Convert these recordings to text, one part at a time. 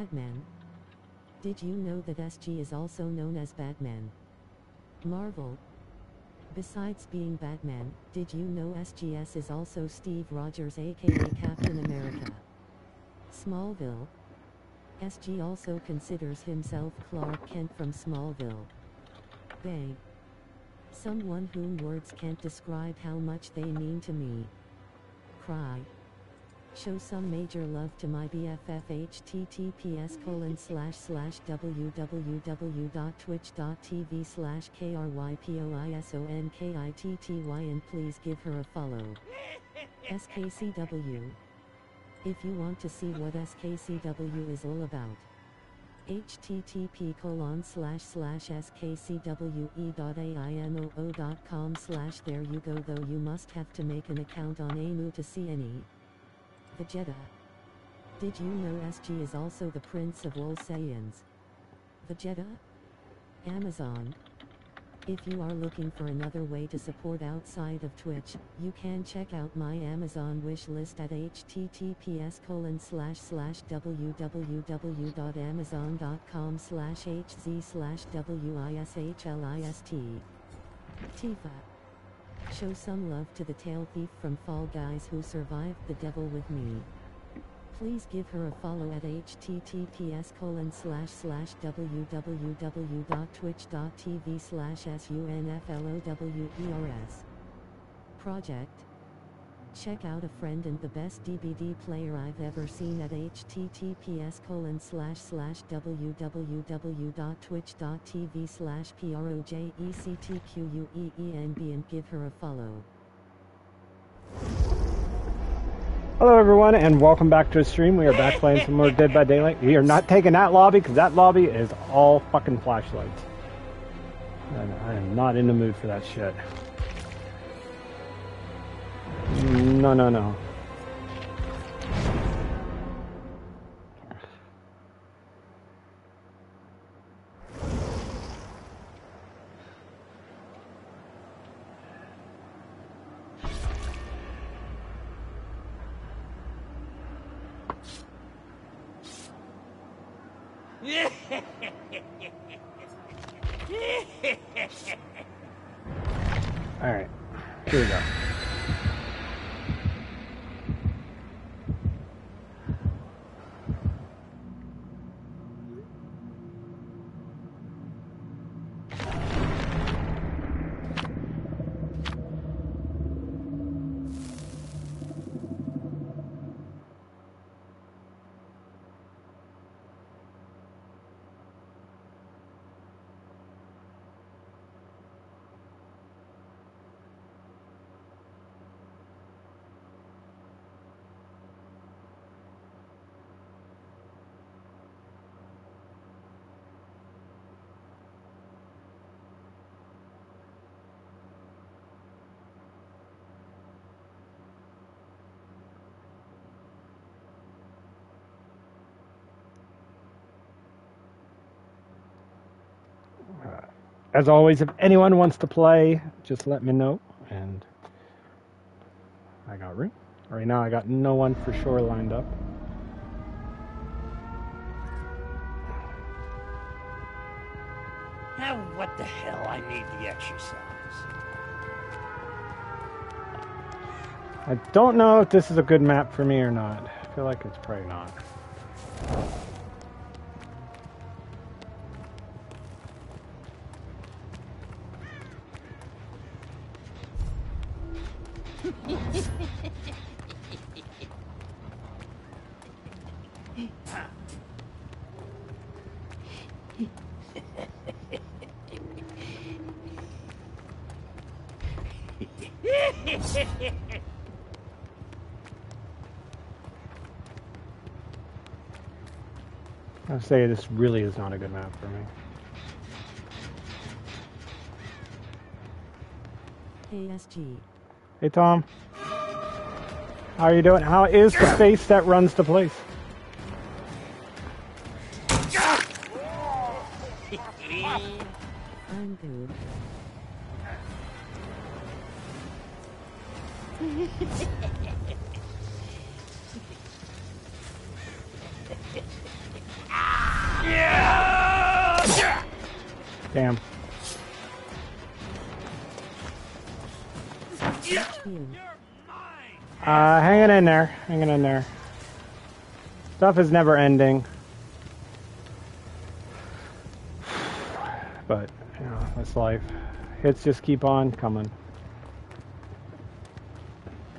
Batman. Did you know that SG is also known as Batman? Marvel. Besides being Batman, did you know SGS is also Steve Rogers aka Captain America? Smallville. SG also considers himself Clark Kent from Smallville. Babe. Someone whom words can't describe how much they mean to me. Cry. Show some major love to my BFF https colon slash slash www.twitch.tv slash krypoisonktitty and please give her a follow. SKCW. If you want to see what SKCW is all about. http colon slash slash skcwe.ainoo.com slash there you go though you must have to make an account on AMU to see any. Vegeta. Did you know SG is also the prince of all Saiyans? Vegeta? Amazon. If you are looking for another way to support outside of Twitch, you can check out my Amazon wish list at https colon slash slash www.amazon.com slash hz slash wishlist. Tifa. Show some love to the tail thief from Fall Guys who survived the devil with me. Please give her a follow at https colon slash slash www.twitch.tv slash sunflowers. Project. Check out a friend and the best DBD player I've ever seen at https colon slash slash www.twitch.tv slash projectqueenb and give her a follow. Hello everyone and welcome back to the stream. We are back playing some more Dead by Daylight. We are not taking that lobby because that lobby is all fucking flashlights. And I am not in the mood for that shit. No, no, no. As always, if anyone wants to play, just let me know. And I got room. Right now, I got no one for sure lined up. Now, what the hell? I need the exercise. I don't know if this is a good map for me or not. I feel like it's probably not. Say this really is not a good map for me. ASG. Hey Tom, how are you doing? How is the space that runs the place? Stuff is never ending. But, you know, that's life. Hits just keep on coming.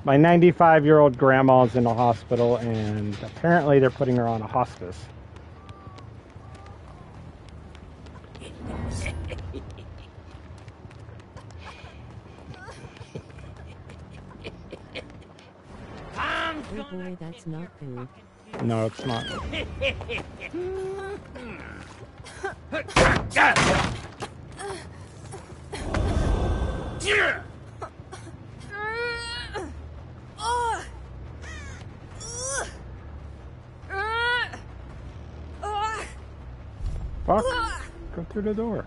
My 95 year old grandma's in the hospital, and apparently they're putting her on a hospice. Oh boy, that's not food. No, it's not. Fuck. Go through the door.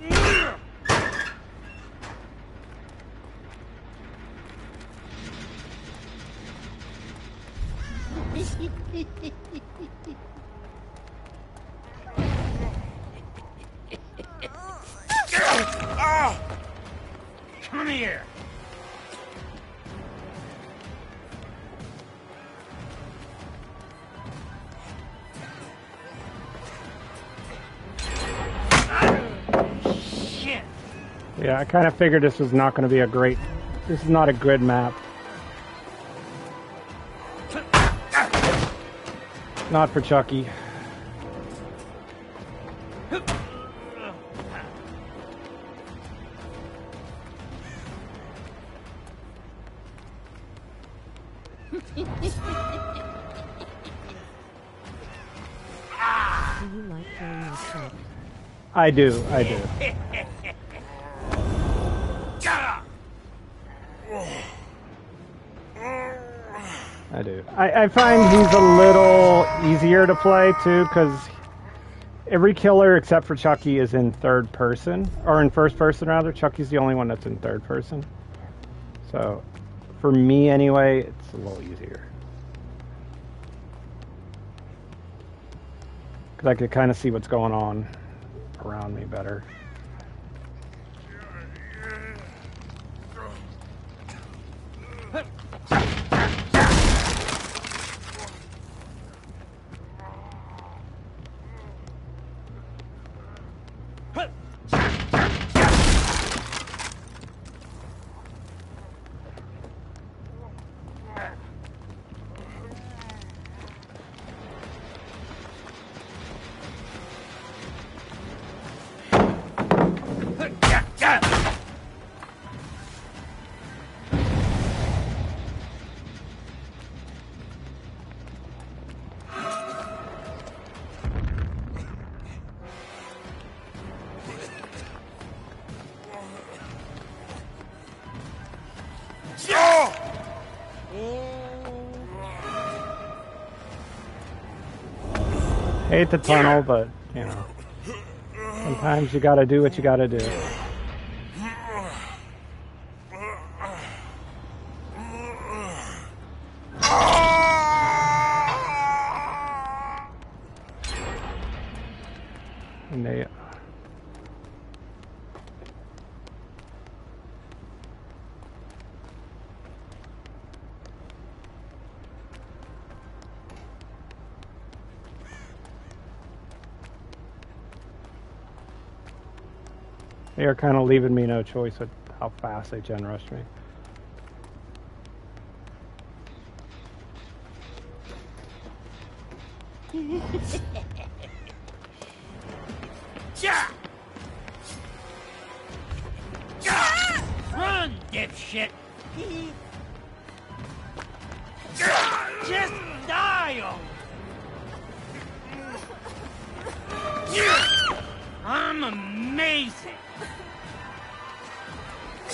Come Yeah, I kind of figured this was not going to be a great. This is not a good map. Not for Chucky. Do you like playing with Chuck? I do, I do. I. I, find he's a little easier to play too, because every killer except for Chucky is in third person, or in first person rather. Chucky's the only one that's in third person. So, for me anyway, it's a little easier. Because I could kind of see what's going on around me better. Hate the tunnel, but you know, sometimes you gotta do what you gotta do. And they, they are kind of leaving me no choice with how fast they gen rushed me.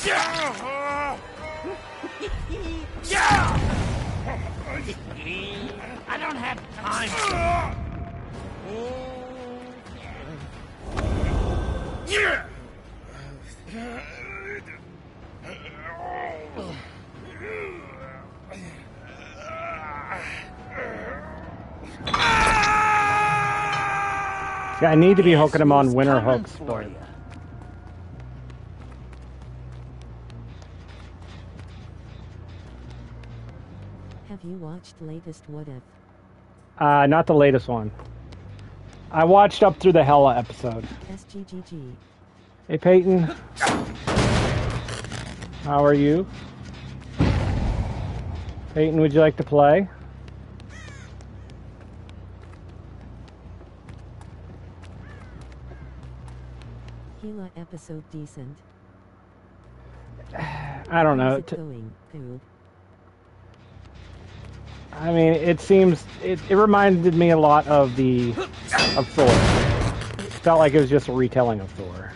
I don't have time for Yeah. I need to be hooking him on winter hooks. for you. Watched latest What If? Uh, not the latest one. I watched up through the Hela episode. SGGG. Hey Peyton. How are you? Peyton, would you like to play? Gila episode decent. I don't know. How's it going? I mean, it seems it, it reminded me a lot of the of Thor. It felt like it was just a retelling of Thor.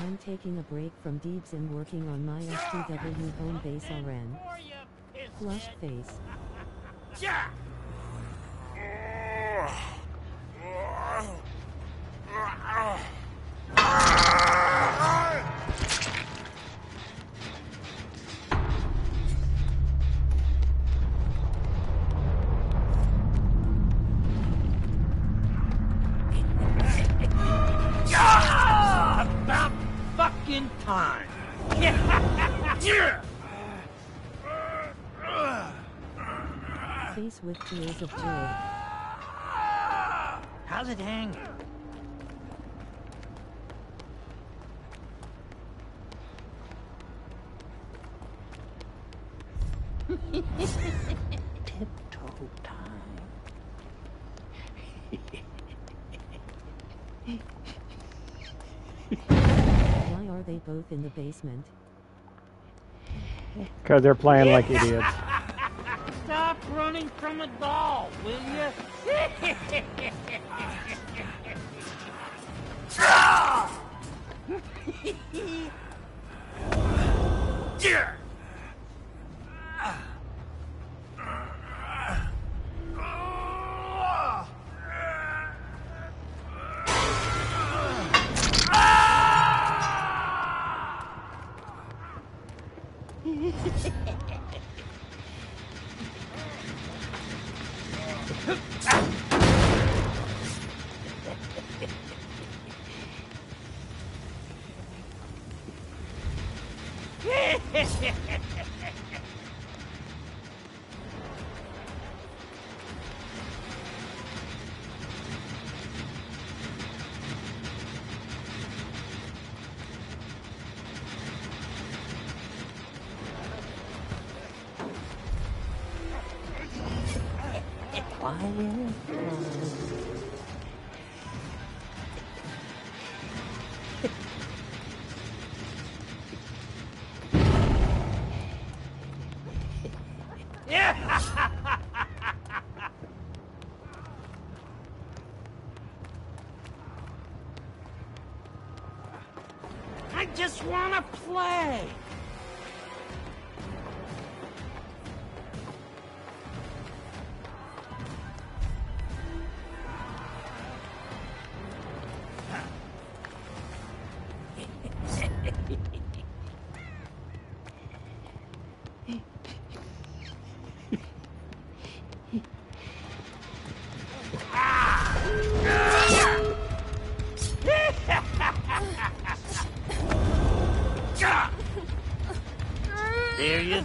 I'm taking a break from Deebs and working on my STW home base RN. For you, piss Flushed face. Yeah. About fucking time. Yeah. Face with tears of joy. How's it hanging? Both in the basement? Because they're playing like idiots. Stop running from a doll, will you? yeah.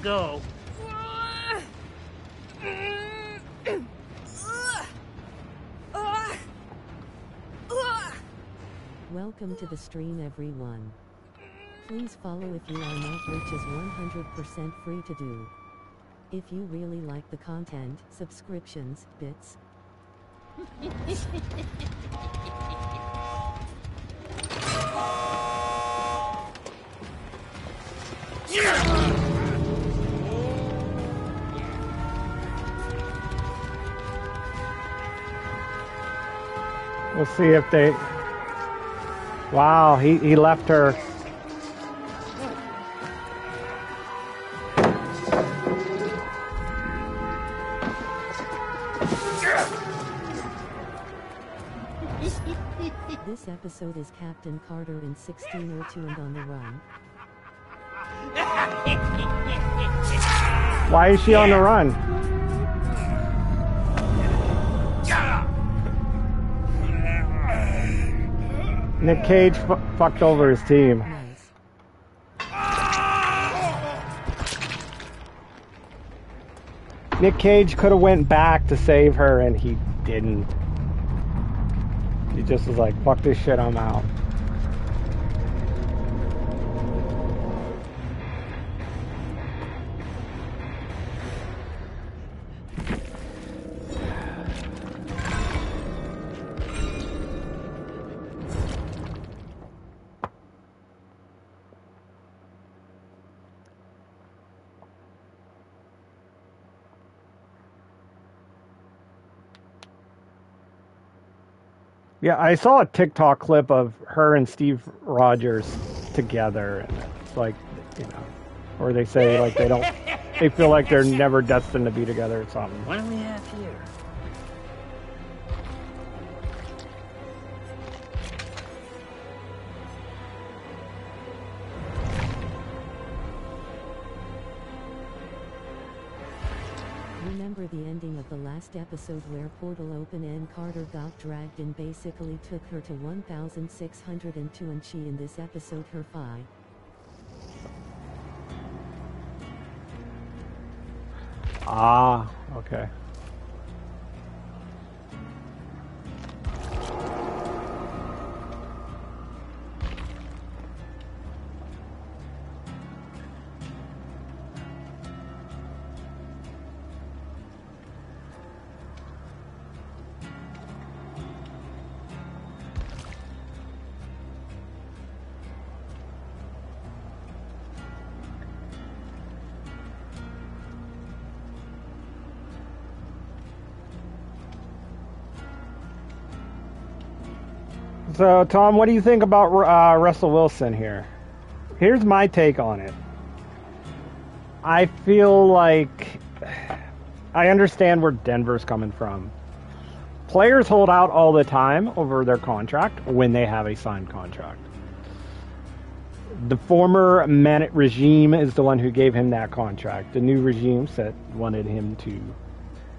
Go. Welcome to the stream everyone. Please follow if you are not which is 100% free to do. If you really like the content, subscriptions, bits, We'll see if they. Wow, he, he left her. This episode is Captain Carter in 1602 and on the run. Why is she on the run? Nick Cage fu- fucked over his team. Nick Cage could have went back to save her and he didn't. He just was like, fuck this shit, I'm out. Yeah, I saw a TikTok clip of her and Steve Rogers together, and it's like, you know, or they say like they don't, they feel like they're never destined to be together or something. What do we have here? Remember the ending of the last episode where Portal opened and Carter got dragged and basically took her to 1602 and she in this episode her fi. Ah, okay. So, Tom, what do you think about uh, Russell Wilson here? Here's my take on it. I feel like I understand where Denver's coming from. Players hold out all the time over their contract when they have a signed contract. The former Man- regime is the one who gave him that contract. The new regime said wanted him to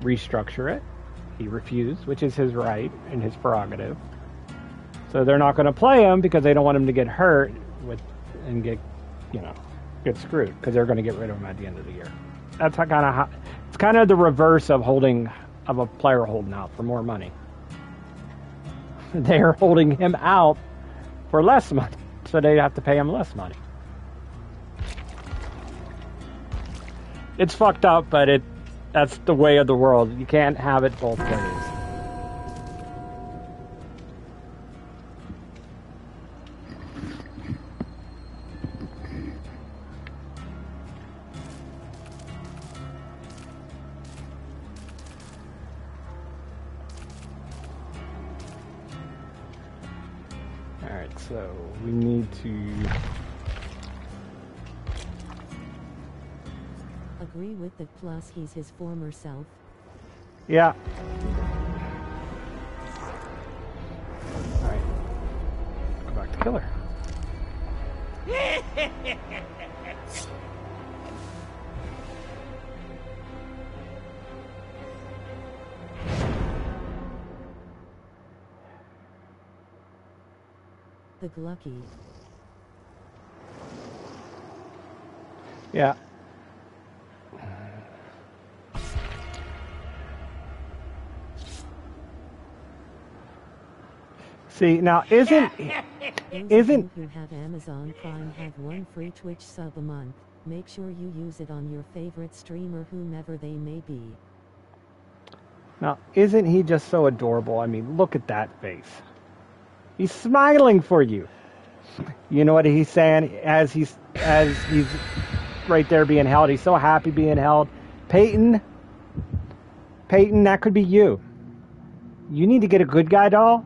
restructure it. He refused, which is his right and his prerogative. So they're not going to play him because they don't want him to get hurt with and get, you know, get screwed because they're going to get rid of him at the end of the year. That's kind of it's kind of the reverse of holding of a player holding out for more money. They're holding him out for less money, so they have to pay him less money. It's fucked up, but it that's the way of the world. You can't have it both ways. We need to. Agree with the plus he's his former self. Yeah. Alright. Go back to killer. The Glucky. Yeah. See, now isn't Isn't- you who have Amazon Prime have one free Twitch sub a month. Make sure you use it on your favorite streamer, whomever they may be. Now, isn't he just so adorable? I mean, look at that face. He's smiling for you. You know what he's saying as he's as he's right there being held. He's so happy being held. Peyton, Peyton, that could be you. You need to get a good guy doll,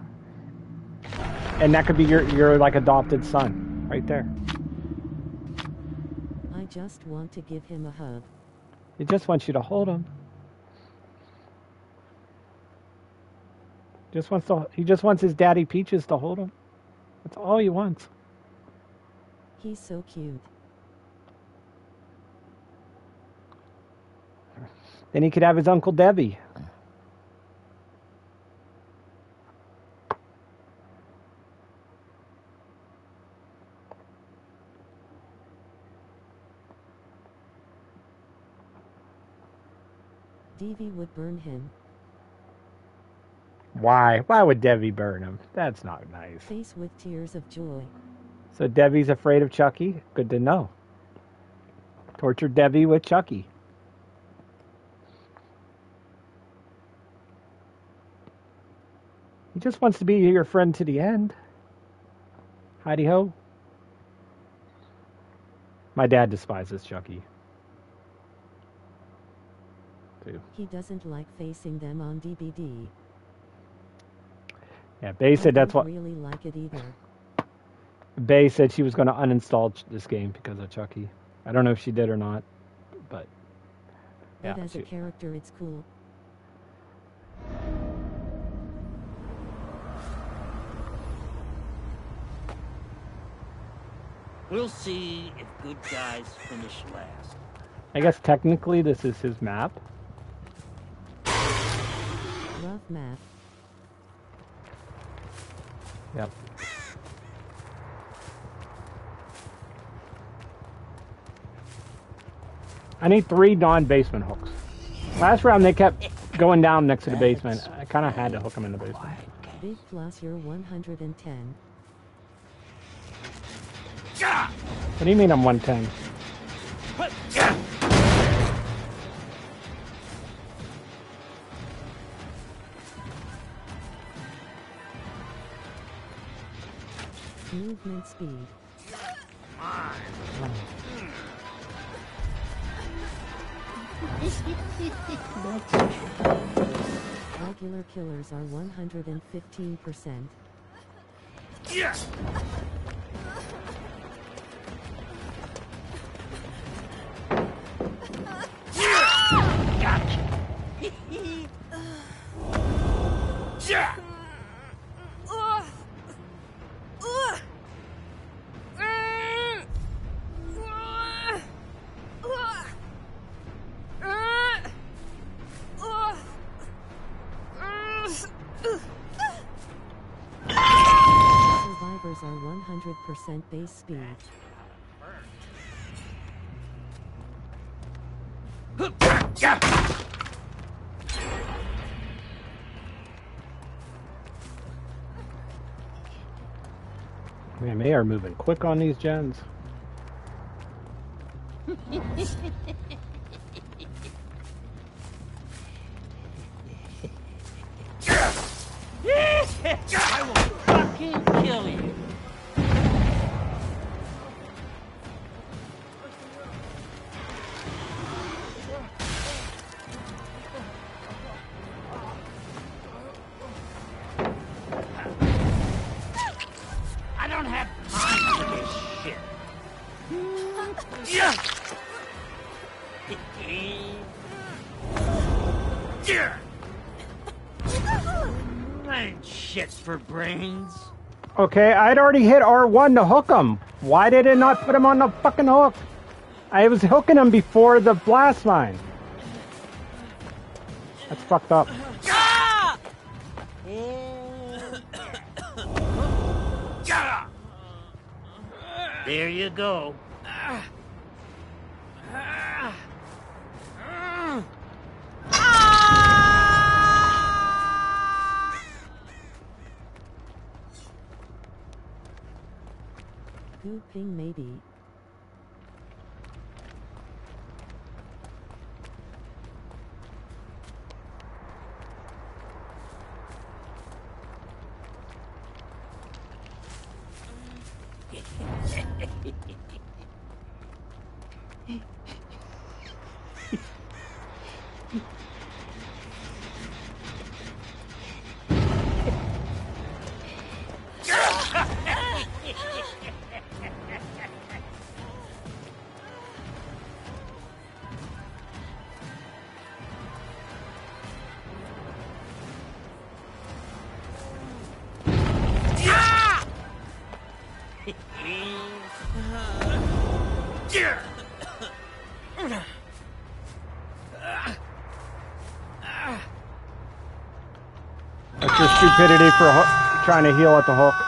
and that could be your your like adopted son right there. I just want to give him a hug. He just wants you to hold him. Just wants to. He just wants his daddy Peaches to hold him. That's all he wants. He's so cute. Then he could have his uncle Debbie. Devi would burn him. Why? Why would Debbie burn him? That's not nice. Face with tears of joy. So Debbie's afraid of Chucky? Good to know. Torture Debbie with Chucky. He just wants to be your friend to the end. Heidi ho. My dad despises Chucky. Too. He doesn't like facing them on DBD. Yeah, Bay said that's don't what really like it either. Bay said she was going to uninstall this game because of Chucky. I don't know if she did or not, but yeah, but as a character, it's cool. We'll see if good guys finish last. I guess technically this is his map. Love map. Yep. I need three non-basement hooks. Last round they kept going down next to the basement. I kind of had to hook them in the basement. Big plus you're 110. What do you mean I'm 110? Movement speed. Regular killers are 115%. Survivors 100% base speed. Man, they are moving quick on these gens. Okay, I'd already hit R1 to hook him. Why did it not put him on the fucking hook? I was hooking him before the blast mine. That's fucked up. There you go. Gooping maybe. Stupidity for trying to heal at the hook.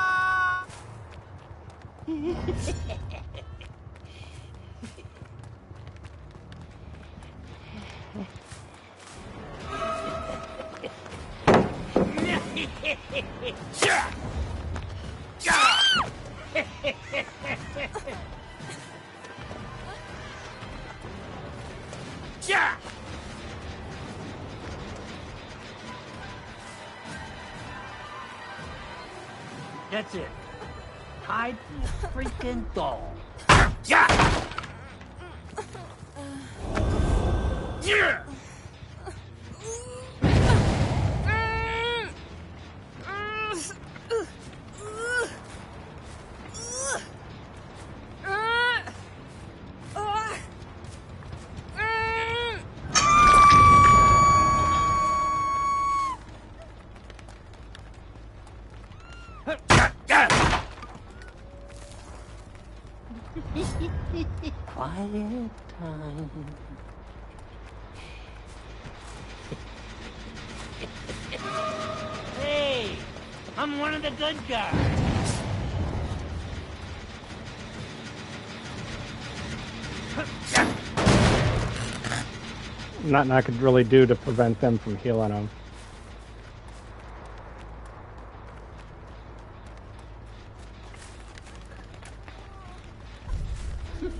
Nothing I could really do to prevent them from healing him.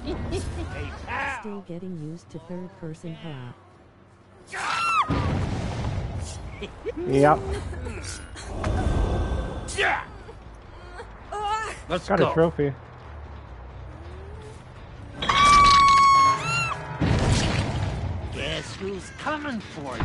Hey, pal. Still getting used to third person huh? Yep. Let's Got go. a trophy. Who's coming for you?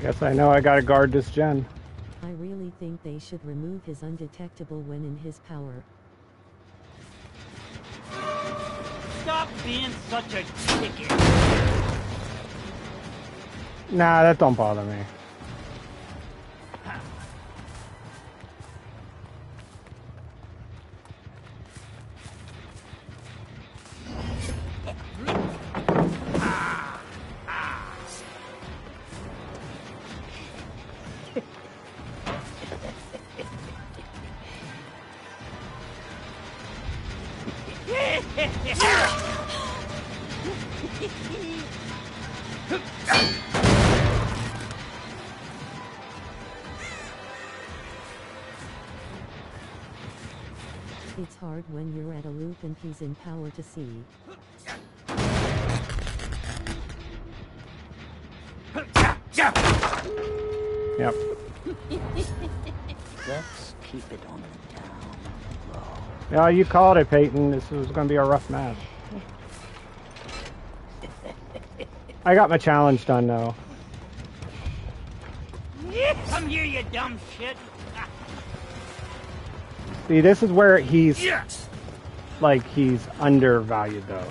Guess I know I gotta guard this gen. I really think they should remove his undetectable when in his power. Stop being such a chicken. Nah, that don't bother me. He's in power to see. Yep. Just keep it on the down low. Yeah, you called it, Peyton. This was going to be a rough match. I got my challenge done, though. Come here, you dumb shit. See, this is where he's Yes. Like he's undervalued, though.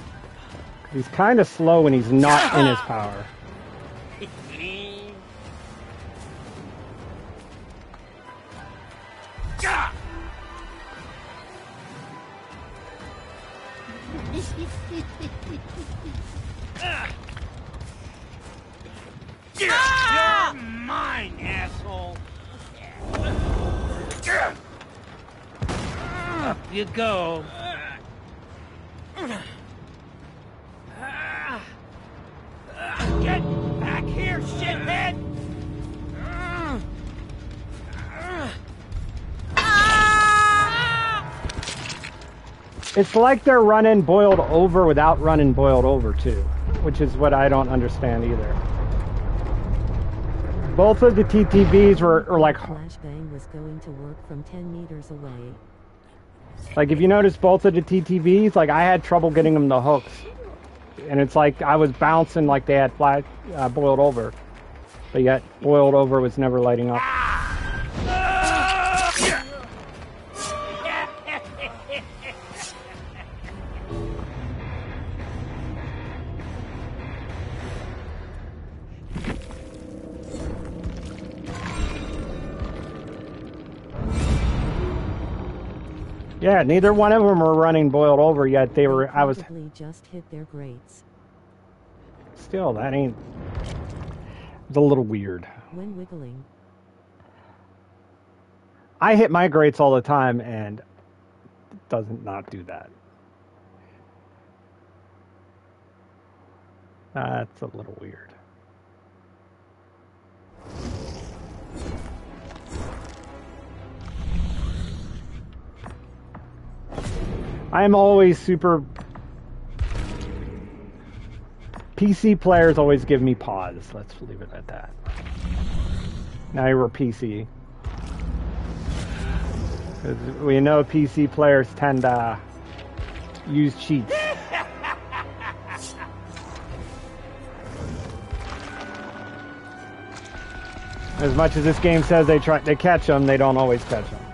He's kind of slow when he's not in his power. It's like they're running boiled over without running boiled over, too, which is what I don't understand either. Both of the TTVs were, were like Flashbang was going to work from 10 meters away. Like if you notice both of the TTVs, like I had trouble getting them the hooks, and it's like I was bouncing like they had flat uh, boiled over, but yet boiled over was never lighting up. Yeah, neither one of them were running boiled over yet. They were. I was just hit their grates. still. That ain't. It's a little weird. When wiggling, I hit my grates all the time, and it doesn't not do that. That's a little weird. I'm always super. PC players always give me pause. Let's leave it at that. Now you're PC. we know PC players tend to use cheats. As much as this game says they try they catch them, they don't always catch them.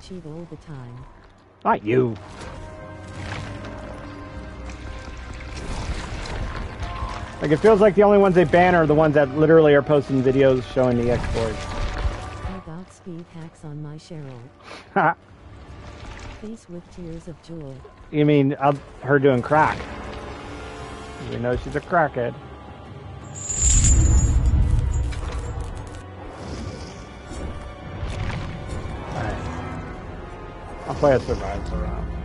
True I cheat all the time. Not you. Like it feels like the only ones they ban are the ones that literally are posting videos showing the exploits. I got speed hacks on my Cheryl. Face with tears of joy. you mean uh, her doing crack? We know she's a crackhead. I'll play a survival round. There.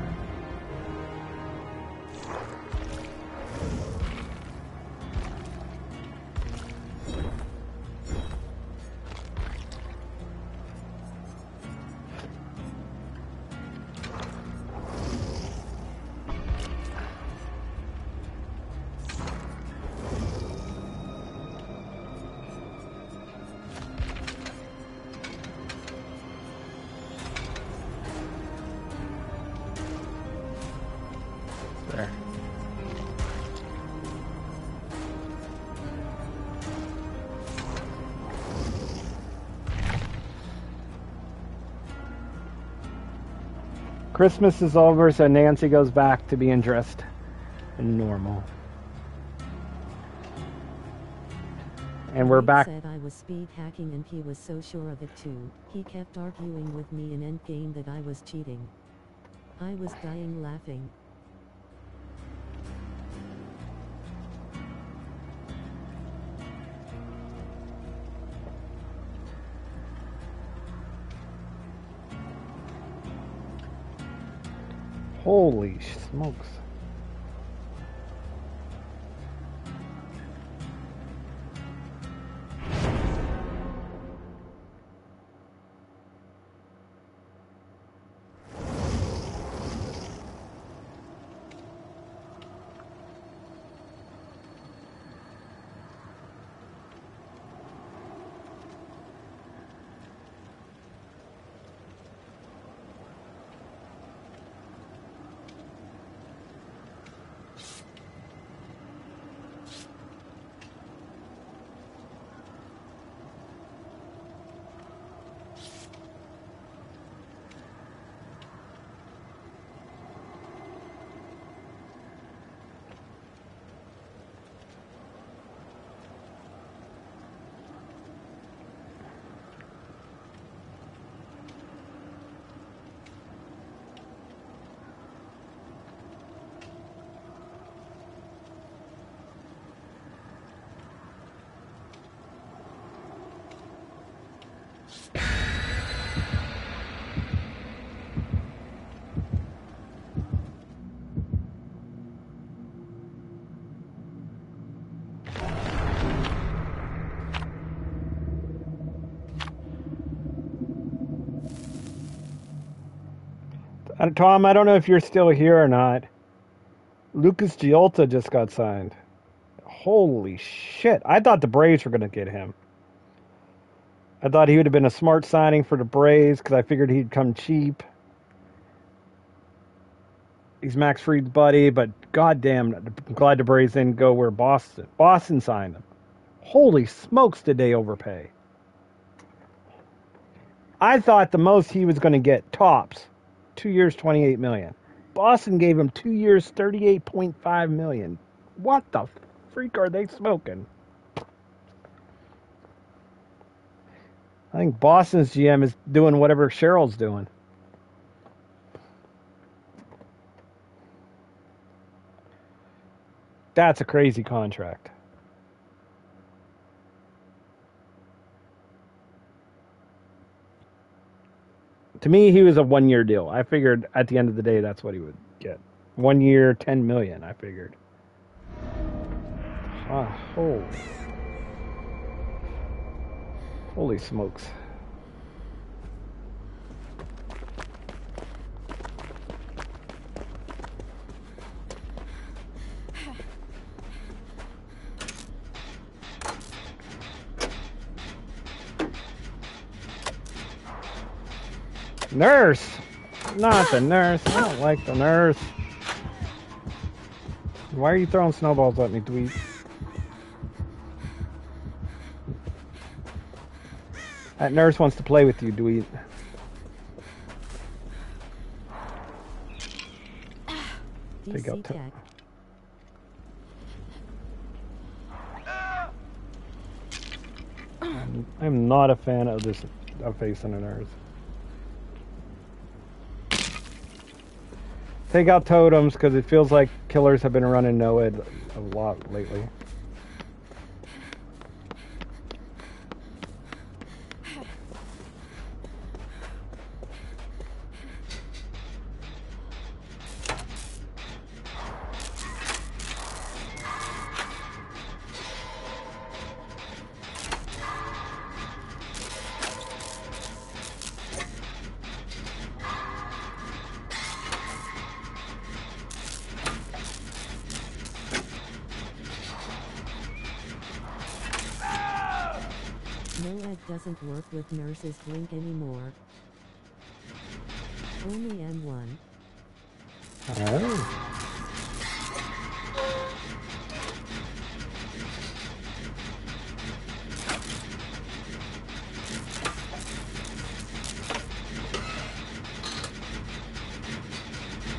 Christmas is over, so Nancy goes back to being dressed and normal. And we're back. said I was speed hacking and he was so sure of it too. He kept arguing with me in endgame that I was cheating. I was dying laughing. Holy smokes. Uh, Tom, I don't know if you're still here or not. Lucas Giolito just got signed. Holy shit. I thought the Braves were going to get him. I thought he would have been a smart signing for the Braves because I figured he'd come cheap. He's Max Fried's buddy, but goddamn, I'm glad the Braves didn't go where Boston. Boston signed him. Holy smokes, did they overpay? I thought the most he was going to get tops, two years, 28 million. Boston gave him two years, 38.5 million. What the freak are they smoking? I think Boston's GM is doing whatever Cheryl's doing. That's a crazy contract. To me, he was a one year deal. I figured at the end of the day, that's what he would get. One year, 10 million, I figured. Ah, holy. Holy smokes. Nurse! Not the nurse. I don't like the nurse. Why are you throwing snowballs at me, Dweet? That nurse wants to play with you, Dweet. Take out t- I'm not a fan of this of facing a nurse. Take out totems because it feels like killers have been running NOED a lot lately. Doesn't work with nurses blink anymore. Only M1. Oh.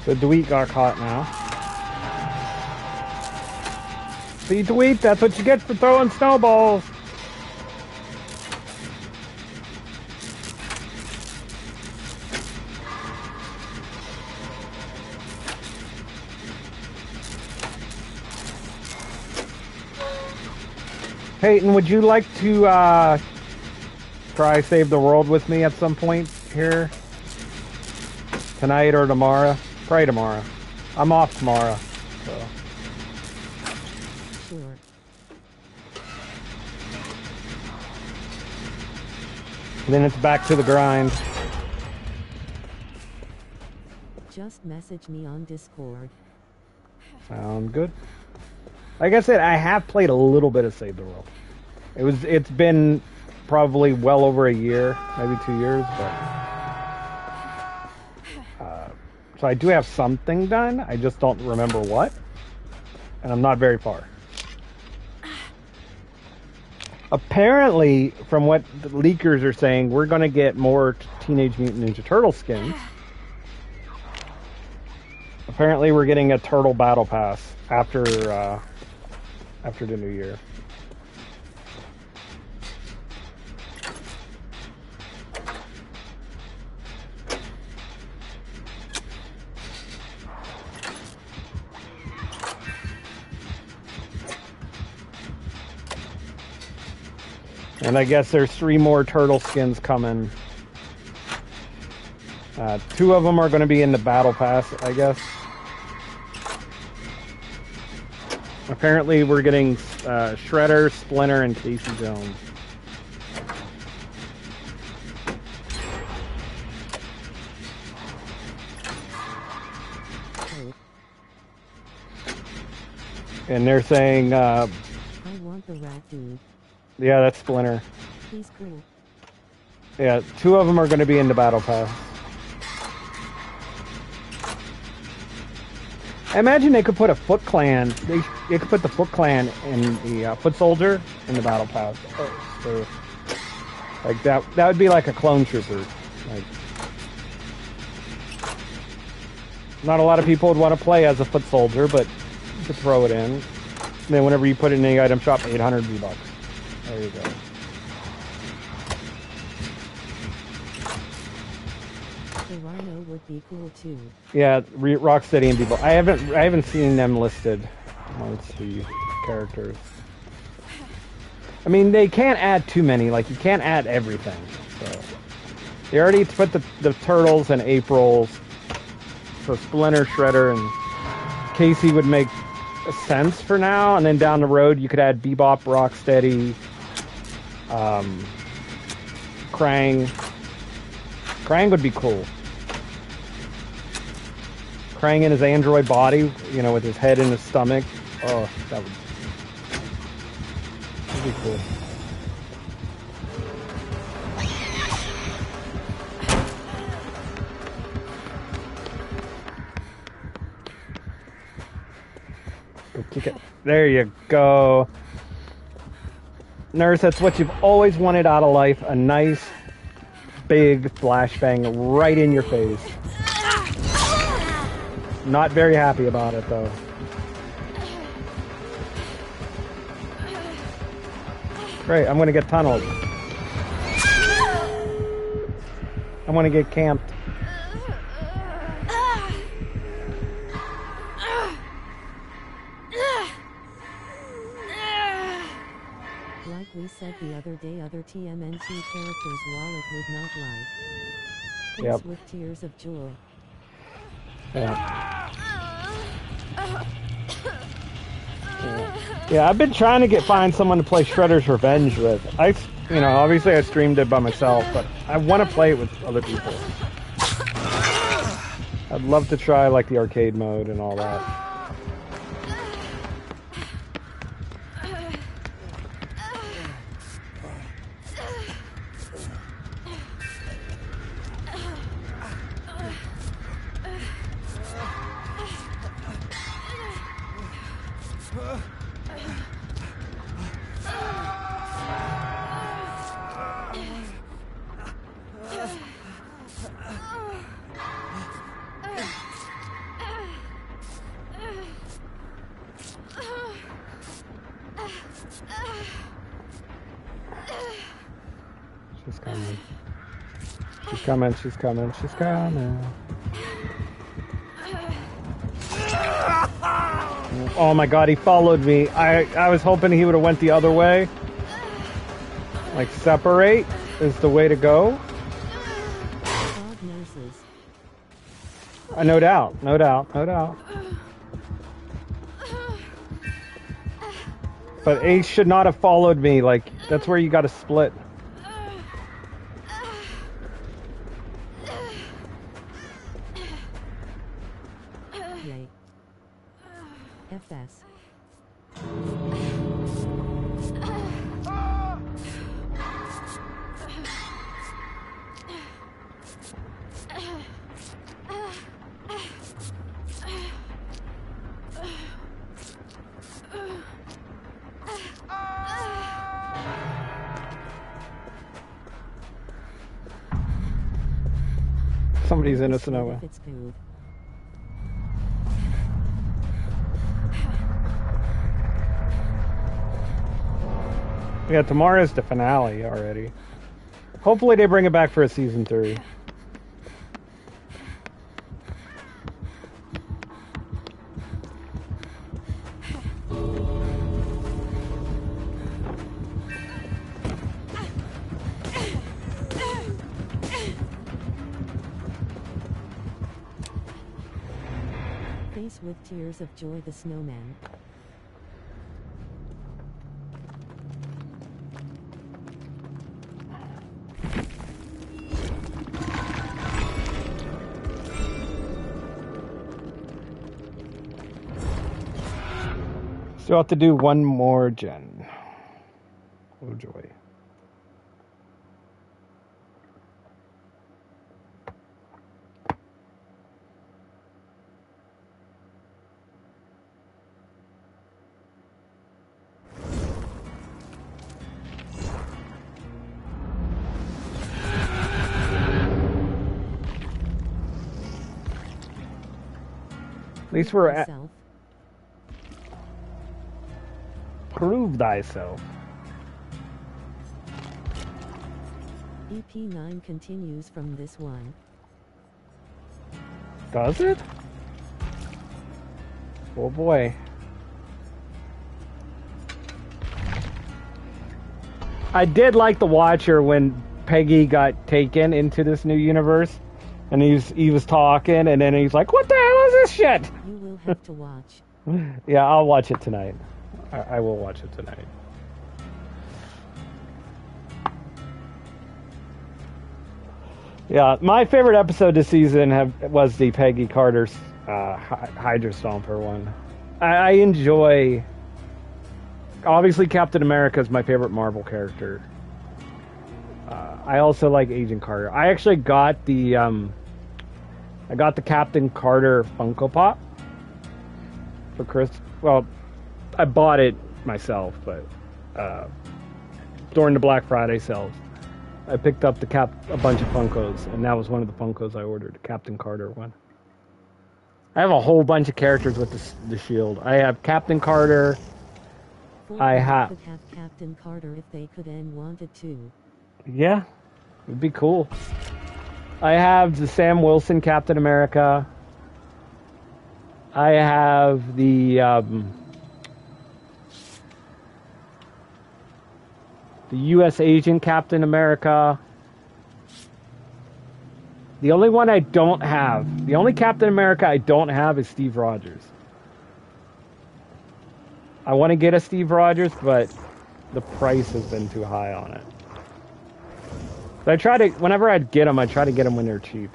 So Dweet got caught now. See, Dweet, that's what you get for throwing snowballs. Peyton, would you like to uh, try Save the World with me at some point here? Tonight or tomorrow? Probably tomorrow. I'm off tomorrow. So. Sure. Then it's back to the grind. Just message me on Discord. Sound good. Like I said, I have played a little bit of Save the World. It was it's been probably well over a year, maybe two years, but uh, so I do have something done. I just don't remember what, and I'm not very far. Apparently, from what the leakers are saying, we're going to get more Teenage Mutant Ninja Turtle skins. Apparently, we're getting a Turtle Battle Pass after uh, after the new year. And I guess there's three more turtle skins coming. Uh, two of them are going to be in the battle pass, I guess. Apparently, we're getting uh, Shredder, Splinter, and Casey Jones. And they're saying, uh, I want the rat dude. Yeah, that's Splinter. He's cool. Yeah, two of them are going to be in the battle pass. I imagine they could put a Foot Clan. They, they could put the Foot Clan and the uh, Foot Soldier in the battle pass. Oh, so, like that. That would be like a clone trooper. Like, not a lot of people would want to play as a Foot Soldier, but you could throw it in. And then whenever you put it in the item shop, 800 V bucks. There you go. Would be cool too. Yeah, Rocksteady and Bebop. I haven't I haven't seen them listed amongst the characters. I mean, they can't add too many. Like you can't add everything. So they already put the the turtles and Aprils. So Splinter, Shredder, and Casey would make sense for now. And then down the road, you could add Bebop, Rocksteady, um, Krang. Krang would be cool. Krang in his android body, you know, with his head in his stomach. Oh, that would that'd be cool. Go kick it. There you go. Nurse, that's what you've always wanted out of life. A nice, big flashbang right in your face. Not very happy about it though. Great, I'm gonna get tunneled. I'm gonna get camped. Like we said the other day, other TMNT characters Wallet would not like. Yep. with tears of joy. Yeah. Yeah, I've been trying to get find someone to play Shredder's Revenge with. I, you know, obviously I streamed it by myself, but I want to play it with other people. I'd love to try like the arcade mode and all that. Coming. She's coming. She's coming. Oh my god, he followed me. I I was hoping he would have went the other way. Like separate is the way to go. Uh, no doubt. No doubt. No doubt. But Ace should not have followed me. Like that's where you got to split. In poo. Yeah, tomorrow's the finale already. Hopefully they bring it back for a season three. Face with tears of joy the snowman. Still have to do one more gen. Oh joy. Least we're at prove thyself. EP9 continues from this one. Does it? Oh boy. I did like the Watcher when Peggy got taken into this new universe, and he was he was talking, and then he's like, "What the hell is this shit?" You will have to watch. Yeah, I'll watch it tonight. I, I will watch it tonight. Yeah, my favorite episode this season have, was the Peggy Carter's uh, Hy- Hydra Stomper one. I, I enjoy. Obviously, Captain America is my favorite Marvel character. Uh, I also like Agent Carter. I actually got the um, I got the Captain Carter Funko Pop for Chris. Well, I bought it myself, but uh, during the Black Friday sales, I picked up the cap a bunch of Funkos, and that was one of the Funkos I ordered, the Captain Carter one. I have a whole bunch of characters with the, the shield. I have Captain Carter. I ha- could have Captain Carter if they could and wanted to. Yeah, it'd be cool. I have the Sam Wilson Captain America. I have the um, the U.S. Agent Captain America. The only one I don't have, the only Captain America I don't have is Steve Rogers. I want to get a Steve Rogers, but the price has been too high on it. So I try to, whenever I'd get them, I try to get them when they're cheap.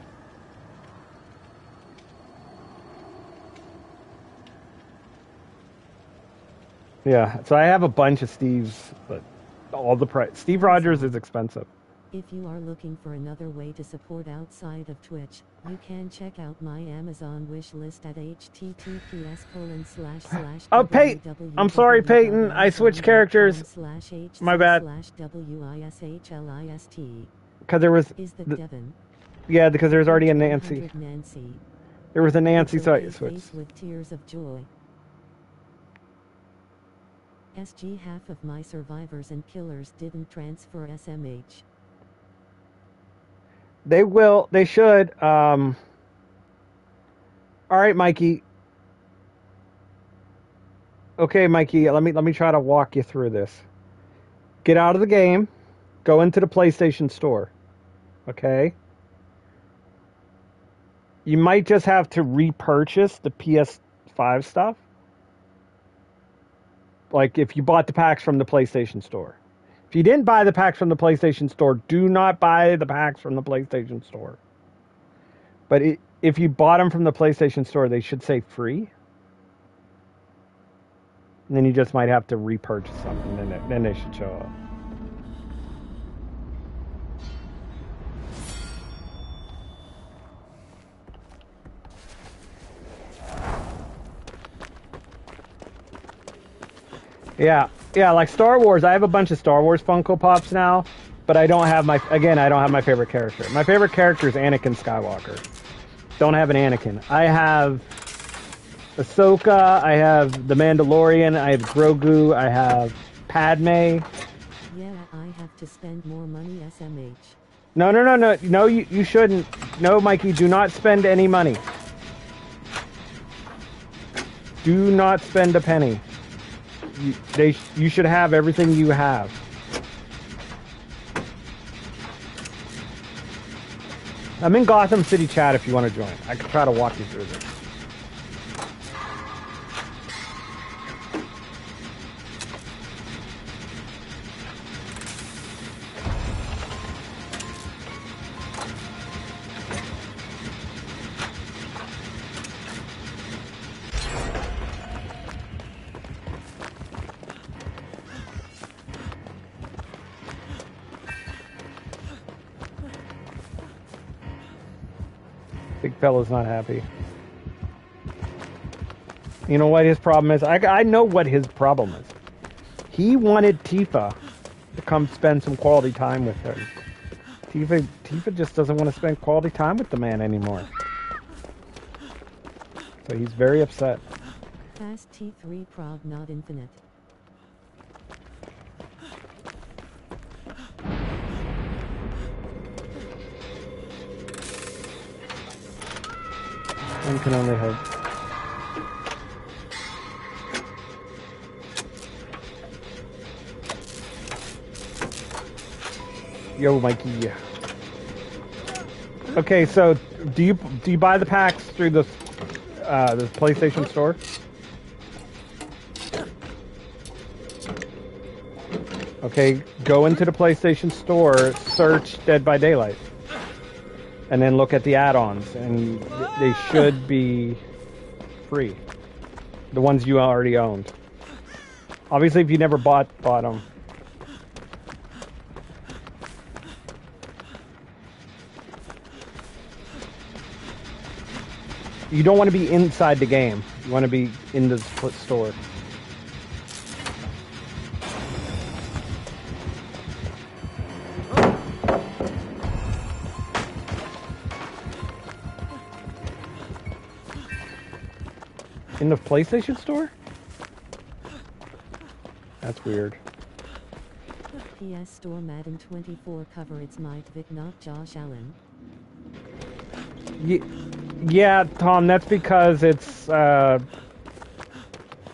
Yeah, so I have a bunch of Steves, but all the price. Steve Rogers is expensive. If you are looking for another way to support outside of Twitch, you can check out my Amazon wish list at https colon slash slash Oh, Pey- I'm sorry, Peyton, I switched characters. My bad. Slash w i s h l i s t Because there was, is the the- yeah, because there was already a Nancy. Nancy. There was a Nancy, so I switched. with tears of joy. SG half of my survivors and killers didn't transfer SMH. They will. They should. Um, all right, Mikey. Okay, Mikey. Let me let me try to walk you through this. Get out of the game. Go into the PlayStation Store. Okay. You might just have to repurchase the PS5 stuff. Like if you bought the packs from the PlayStation Store. If you didn't buy the packs from the PlayStation Store, do not buy the packs from the PlayStation Store. But it, if you bought them from the PlayStation Store, they should say free. And then you just might have to repurchase something, then it, then they should show up. Yeah, yeah, like Star Wars. I have a bunch of Star Wars Funko Pops now, but I don't have my again. I don't have my favorite character. My favorite character is Anakin Skywalker. Don't have an Anakin. I have Ahsoka. I have the Mandalorian. I have Grogu. I have Padme. Yeah, I have to spend more money SMH. No, no, no, no, no. You you shouldn't. No, Mikey. Do not spend any money. Do not spend a penny. You, they you should have everything you have. I'm in Gotham City chat if you want to join. I could try to walk you through this. Fella's not happy. You know what his problem is? I, I know what his problem is. He wanted Tifa to come spend some quality time with her. Tifa, Tifa just doesn't want to spend quality time with the man anymore. So he's very upset. Fast T3 prog not infinite. One can only hope. Yo, Mikey. Okay, so do you do you buy the packs through the uh, the PlayStation Store? Okay, go into the PlayStation Store, search Dead by Daylight, and then look at the add-ons, and they should be free. The ones you already owned. Obviously, if you never bought bought them. You don't want to be inside the game. You want to be in the store. In the PlayStation store? That's weird. PS Store Madden 24 cover it's Mike Vick not Josh Allen. Ye- Yeah, Tom, that's because it's uh,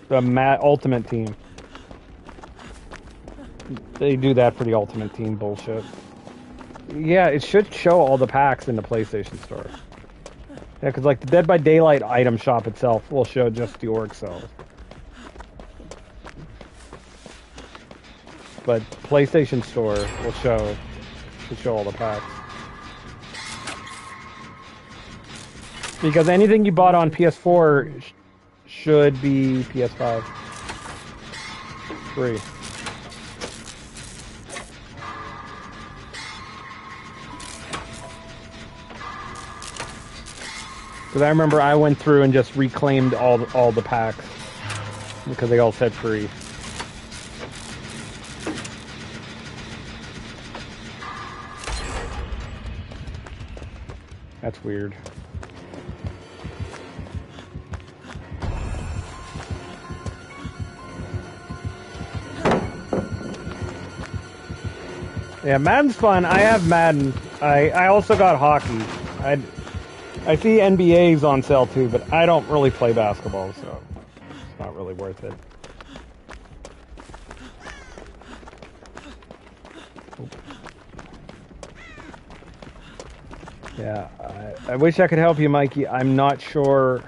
the Ma- Ultimate Team. They do that for the Ultimate Team bullshit. Yeah, it should show all the packs in the PlayStation Store. Yeah, because like the Dead by Daylight item shop itself will show just the auric cells. But PlayStation Store will show will show all the packs. Because anything you bought on PS4 sh- should be PS5 free. Because I remember I went through and just reclaimed all the, all the packs because they all said free. That's weird. Yeah, Madden's fun. I have Madden. I, I also got hockey. I I see NBA's on sale too, but I don't really play basketball, so it's not really worth it. Yeah, I, I wish I could help you, Mikey. I'm not sure.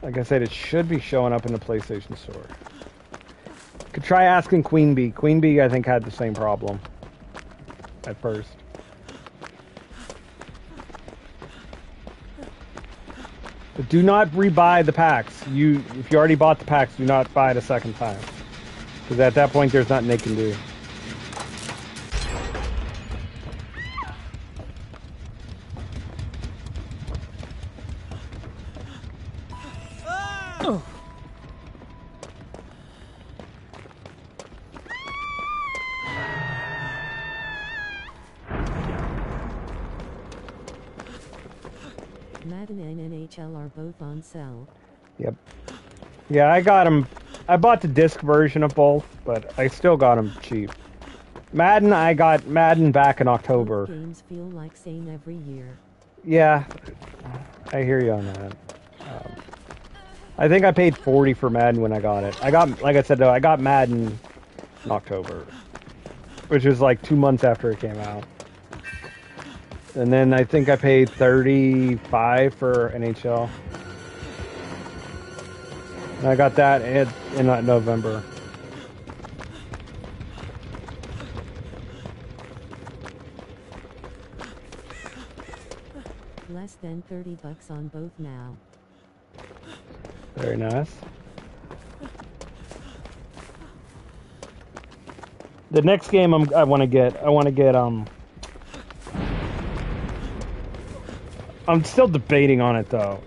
Like I said, it should be showing up in the PlayStation Store. Could try asking Queen Bee. Queen Bee, I think, had the same problem at first. But do not rebuy the packs. You, if you already bought the packs, do not buy it a second time. Because at that point, there's nothing they can do. Are both on sale. Yep. Yeah, I got them. I bought the disc version of both, but I still got them cheap. Madden, I got Madden back in October. Games feel like same every year. Yeah, I hear you on that. Um, I think I paid 40 for Madden when I got it. I got, like I said though, I got Madden in October, which was like two months after it came out. And then I think I paid 35 for NHL. And I got that in, in uh, November. Less than 30 bucks on both now. Very nice. The next game I'm, I want to get, I want to get um, I'm still debating on it though.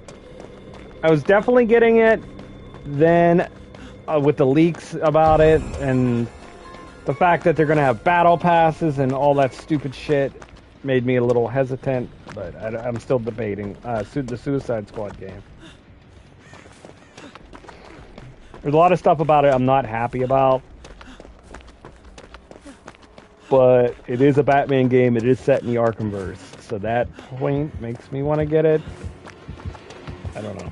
I was definitely getting it then uh, with the leaks about it and the fact that they're going to have battle passes and all that stupid shit made me a little hesitant, but I, am still debating uh, the Suicide Squad game. There's a lot of stuff about it I'm not happy about. But it is a Batman game. It is set in the Arkhamverse. So that point makes me want to get it. I don't know.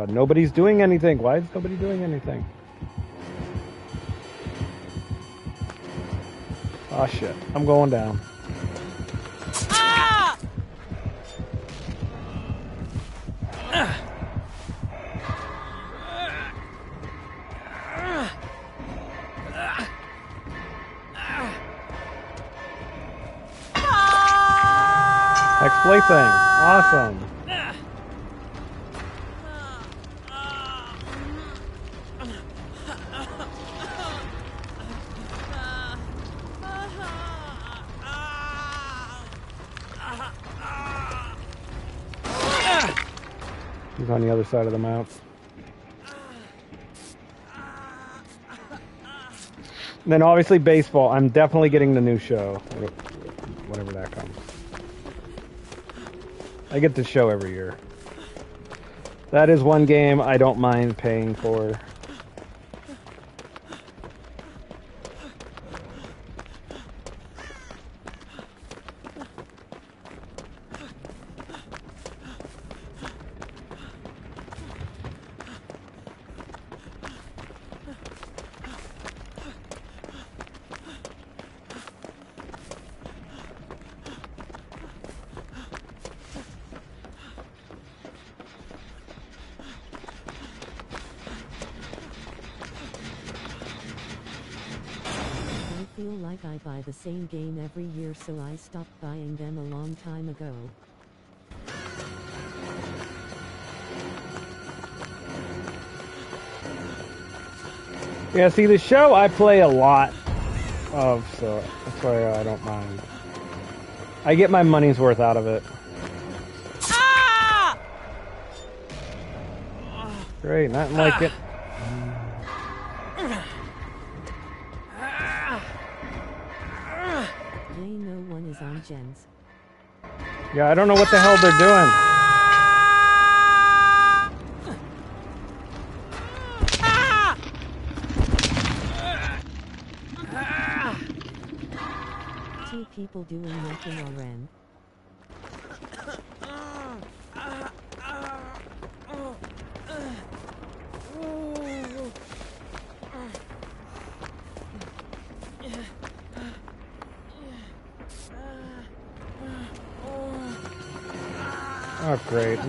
God, nobody's doing anything. Why is nobody doing anything? Oh shit, I'm going down. Ah! Next. Awesome. Side of the map. And then obviously baseball. I'm definitely getting the new show, whenever that comes. I get the show every year. That is one game I don't mind paying for. the same game every year so I stopped buying them a long time ago. Yeah, see, the show I play a lot of, so that's why I don't mind. I get my money's worth out of it. Ah! Great, nothing like ah! it. Gens. Yeah, I don't know what the hell they're doing. Two people doing nothing or Ren.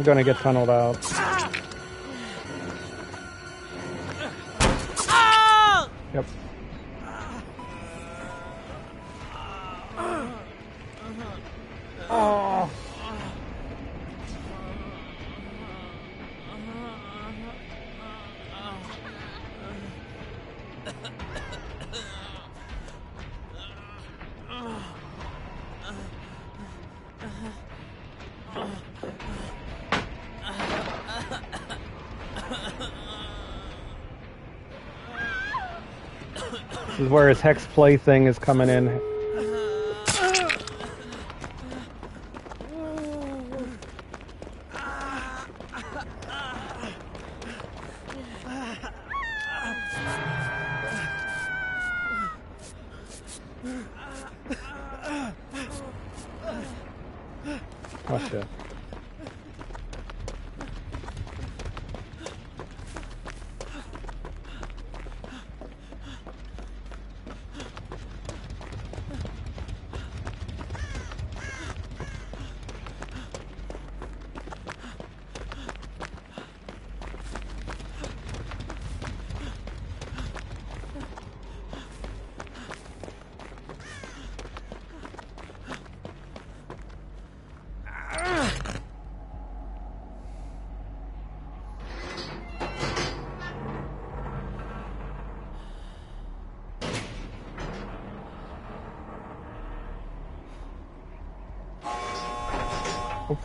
I'm gonna get tunneled out. Yep. Oh. Where his hex Plaything is coming in.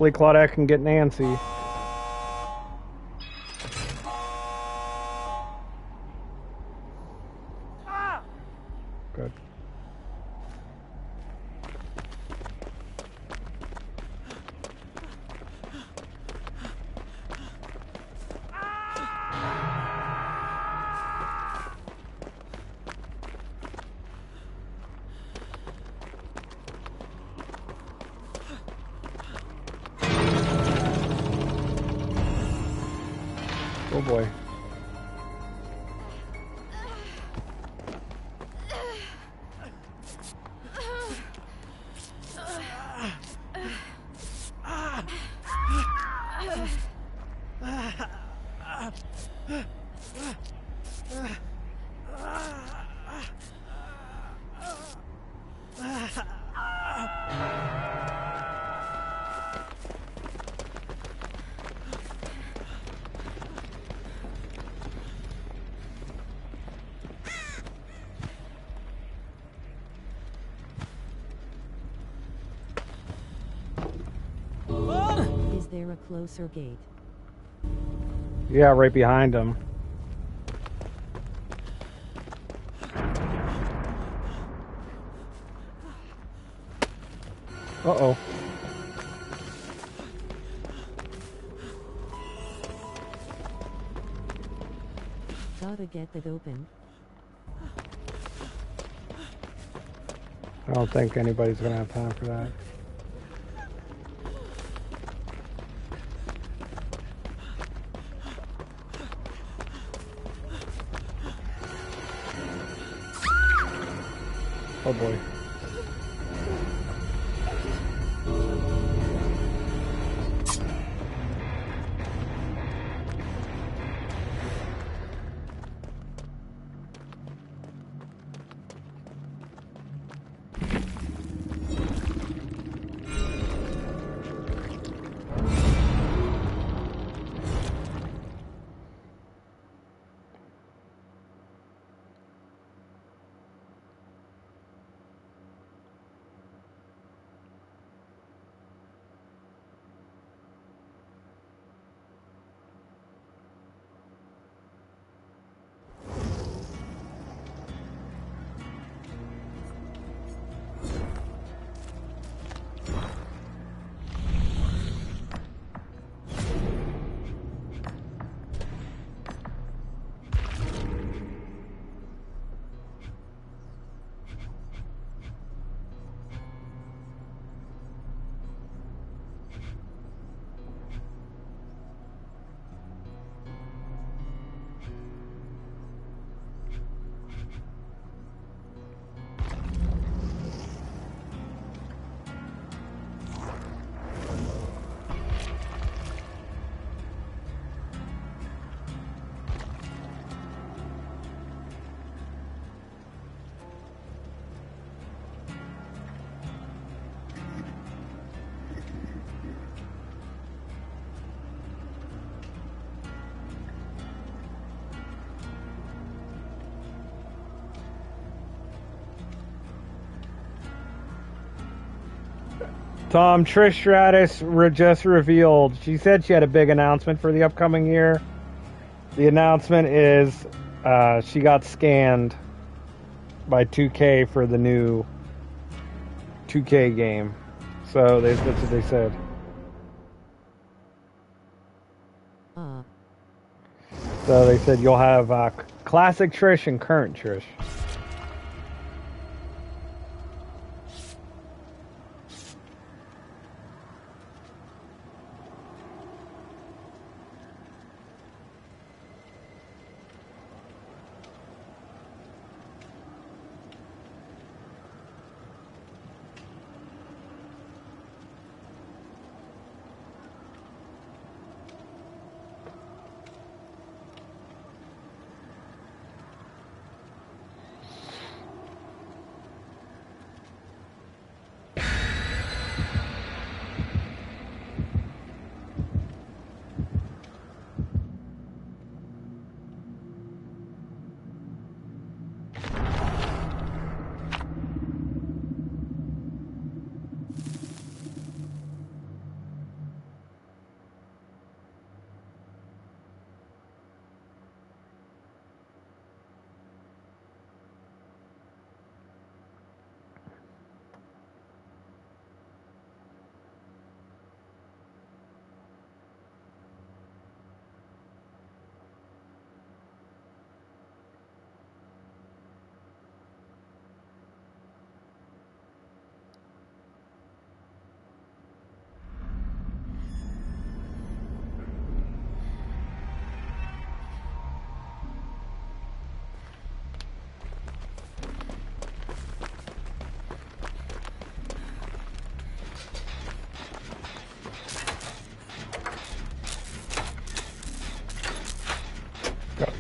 Hopefully Claudette can get Nancy. Closer gate? Yeah, right behind him. Uh-oh. Gotta get that open. I don't think anybody's gonna have time for that. Oh boy. Tom, Trish Stratus re- just revealed. She said she had a big announcement for the upcoming year. The announcement is uh, she got scanned by 2K for the new 2K game. So they, that's what they said. Ah, So they said you'll have uh, classic Trish and current Trish.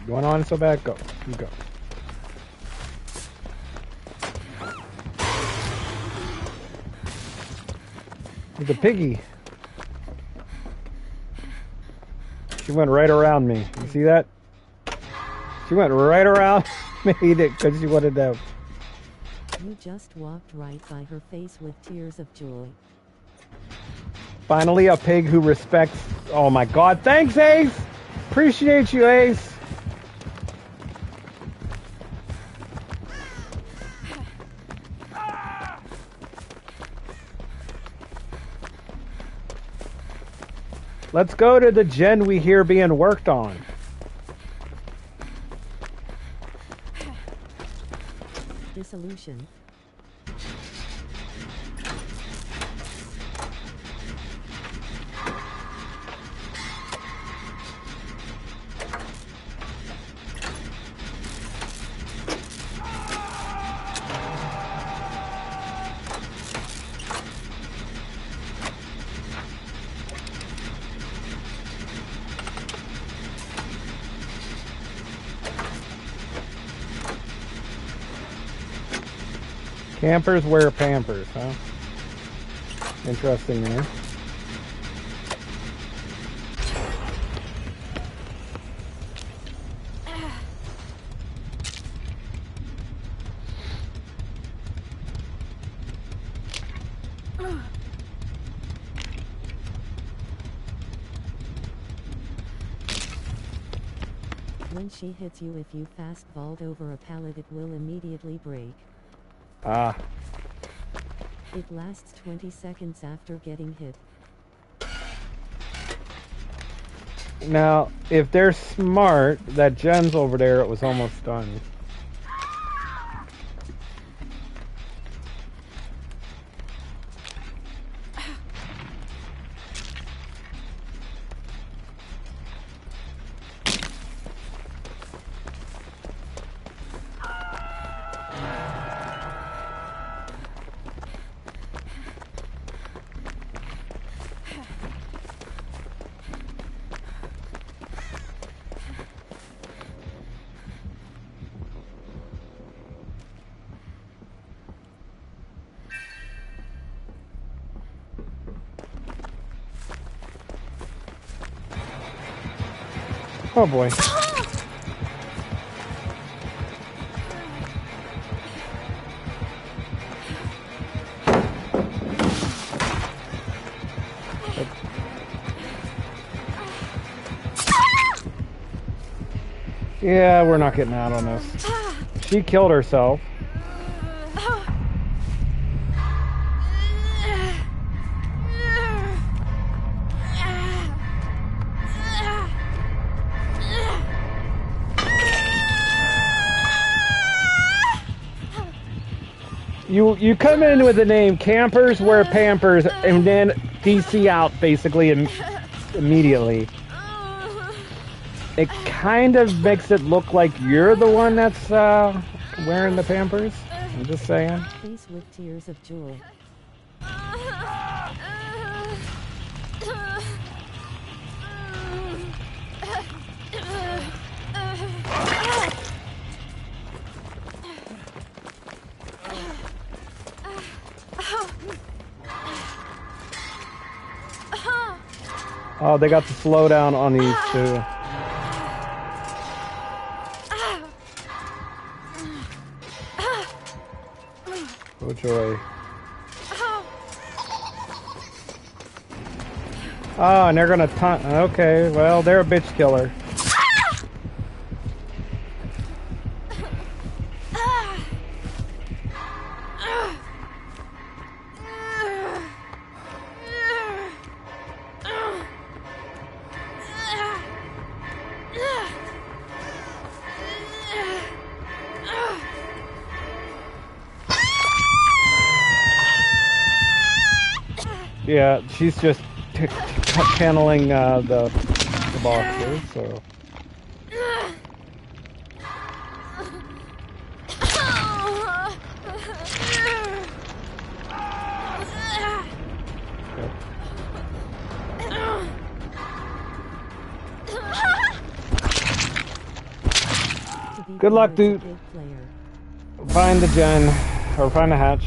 Go. You want on so bad? Go. You go. Look at Piggy. She went right around me. You see that? She went right around me because she wanted to. You just walked right by her face with tears of joy. Finally, a pig who respects. Oh my god. Thanks, Ace! Appreciate you, Ace. Let's go to the gen we hear being worked on. Dissolution. Campers wear Pampers, huh? Interesting there. When she hits you if you fast vault over a pallet it will immediately break. Ah, It lasts 20 seconds after getting hit. now if they're smart, that gen's over there. It was almost done. Oh boy. Yeah, we're not getting out on this. She killed herself. You you come in with the name Campers Wear Pampers and then DC out basically im- immediately. It kind of makes it look like you're the one that's uh, wearing the Pampers. I'm just saying. Face with tears of joy. Oh, they got the slowdown on these too. Oh joy. Oh, and they're gonna taunt. Okay, well, they're a bitch killer. She's just channeling uh, the the boxes. So Good luck, dude. Find the gen, or find the hatch.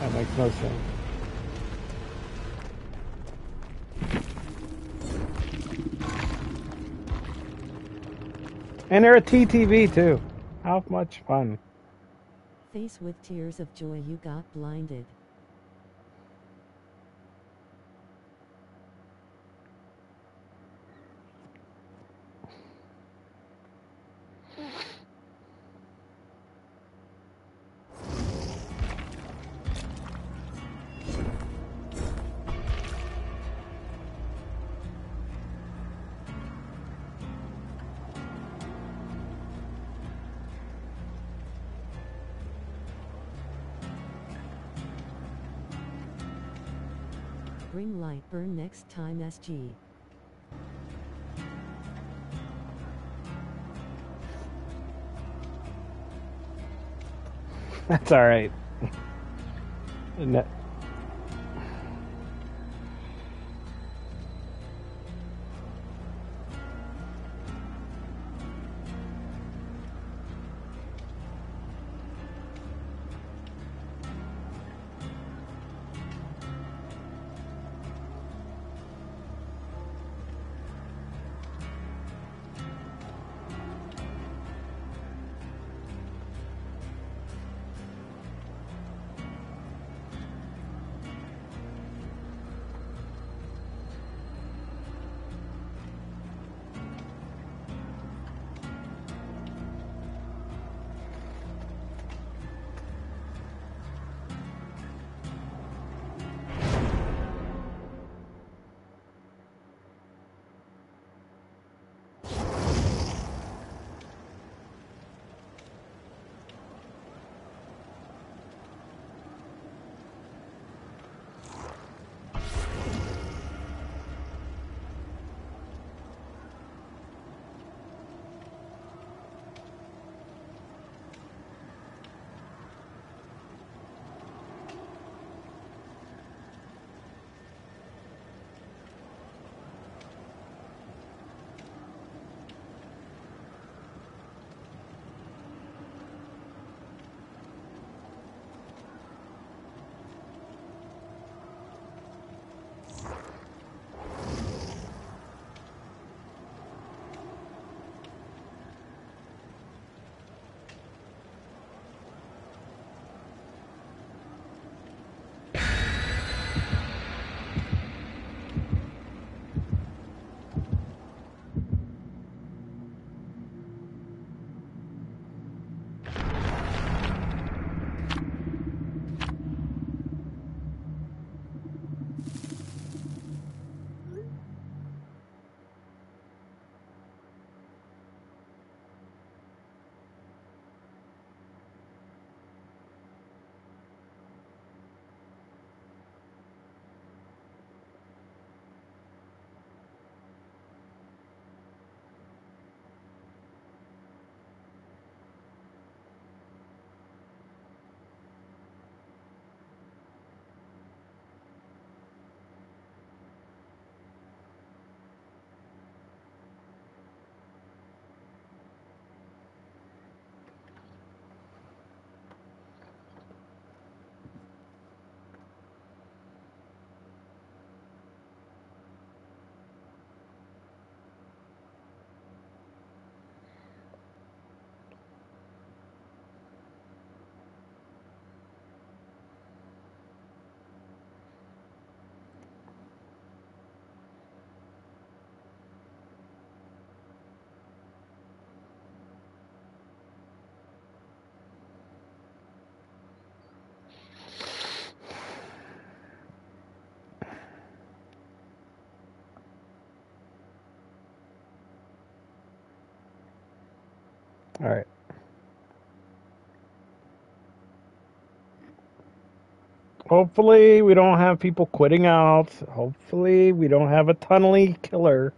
That makes no. And they're a TTV too. How much fun. Face with tears of joy you got blinded. Bring burn next time SG. That's alright. No- Alright. Hopefully we don't have people quitting out. Hopefully we don't have a tunnely killer.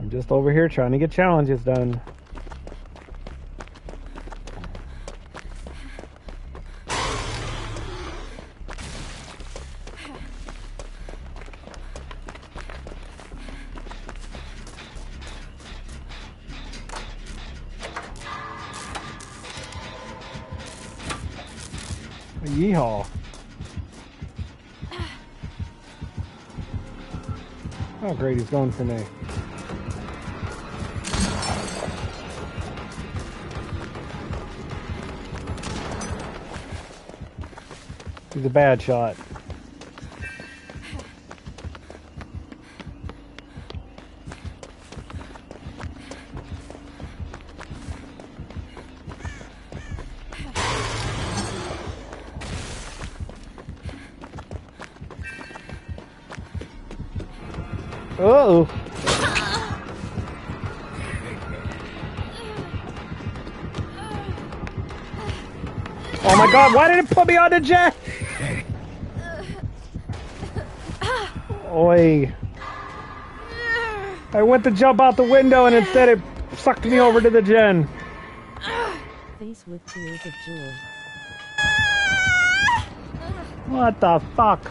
I'm just over here trying to get challenges done. Yeehaw. Oh great, he's going for me. He's a bad shot. God, why did it put me on the jet? Oi. I went to jump out the window and instead it sucked me over to the gen. Face with tears of joy. What the fuck?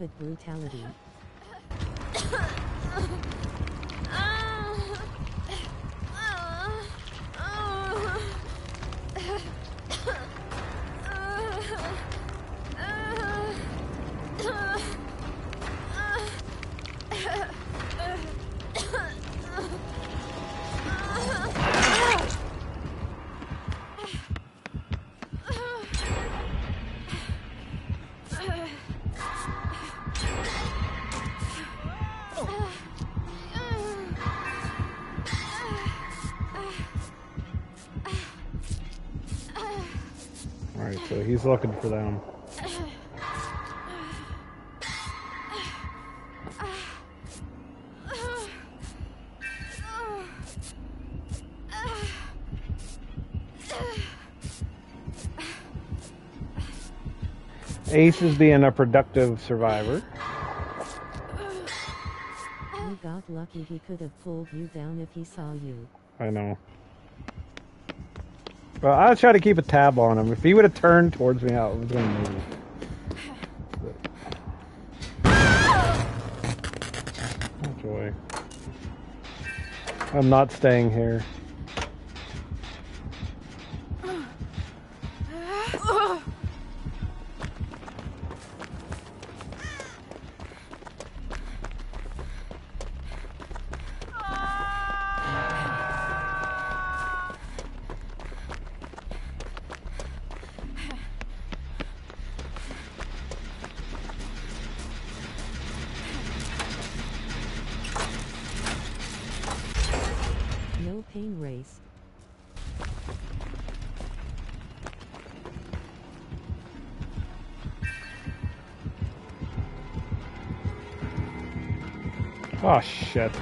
Rapid brutality. He's looking for them. Ace is being a productive survivor. You got lucky he could have pulled you down if he saw you. I know. Well, I'll try to keep a tab on him. If he would have turned towards me, I was going to move. Oh joy. I'm not staying here. Oh shit.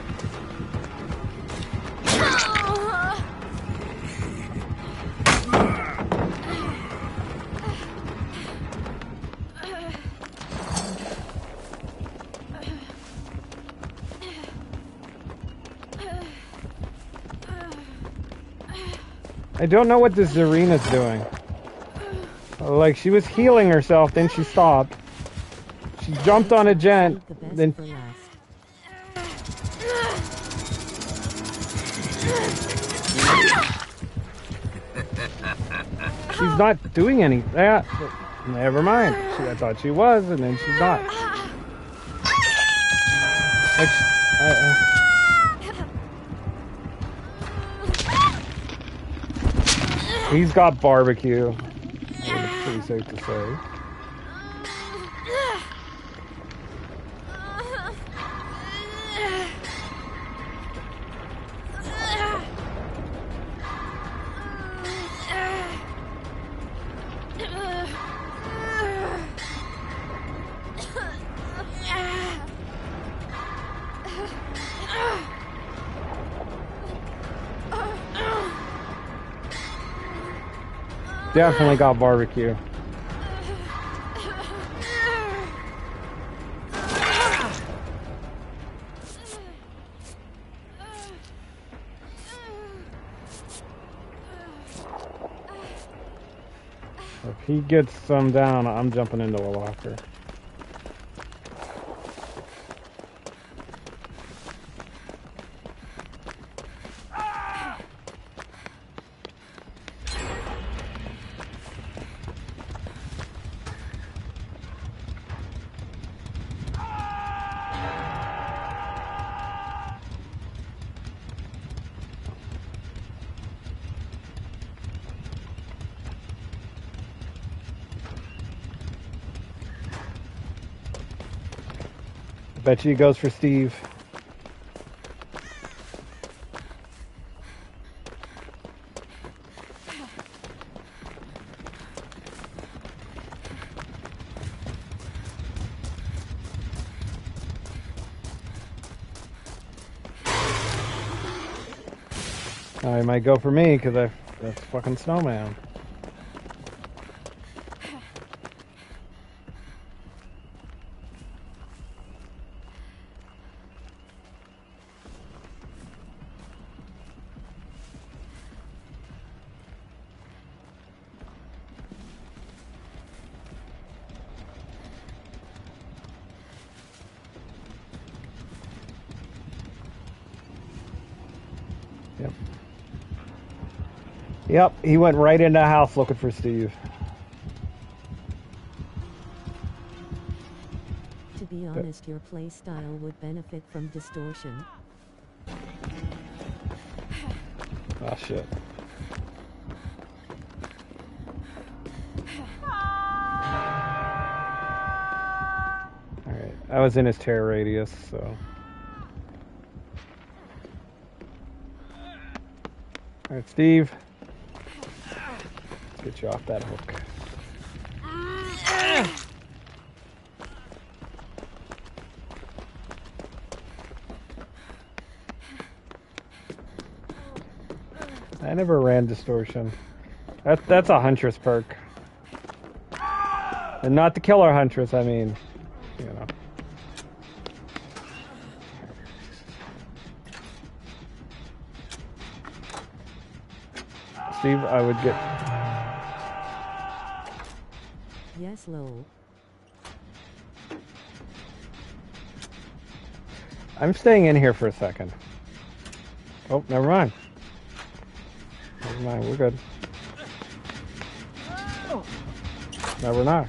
Don't know what this Zarina's doing. Like she was healing herself, then she stopped. She jumped on a gent, Save the best then she's not doing any. Yeah, never mind. She, I thought she was, and then she's not. Like, she- I- I- he's got barbecue. It's pretty safe to say. Definitely got barbecue. If he gets some down, I'm jumping into a locker. Bet you he goes for Steve. Now he might go for me because I that's fucking snowman. Yep, he went right into the house looking for Steve. To be honest, your playstyle would benefit from distortion. Ah, shit. Alright, I was in his terror radius, so. Alright, Steve. Get you off that hook. I never ran distortion. That, that's a huntress perk. And not the killer huntress, I mean, you know. Steve, I would get. Yes, lol. I'm staying in here for a second. Oh, never mind. Never mind, we're good. No, we're not.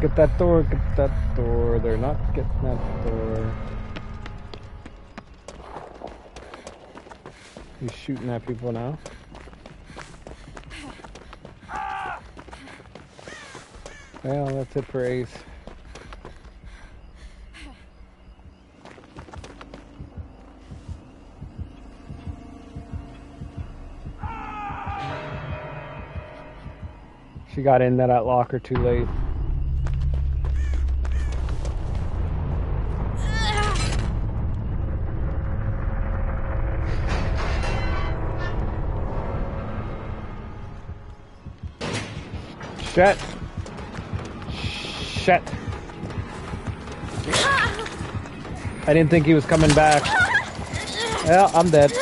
Get that door, get that door. They're not getting that door. He's shooting at people now. Well, that's it for Ace. She got in that locker too late. Shit. Shit. Ah! I didn't think he was coming back. Well, I'm dead.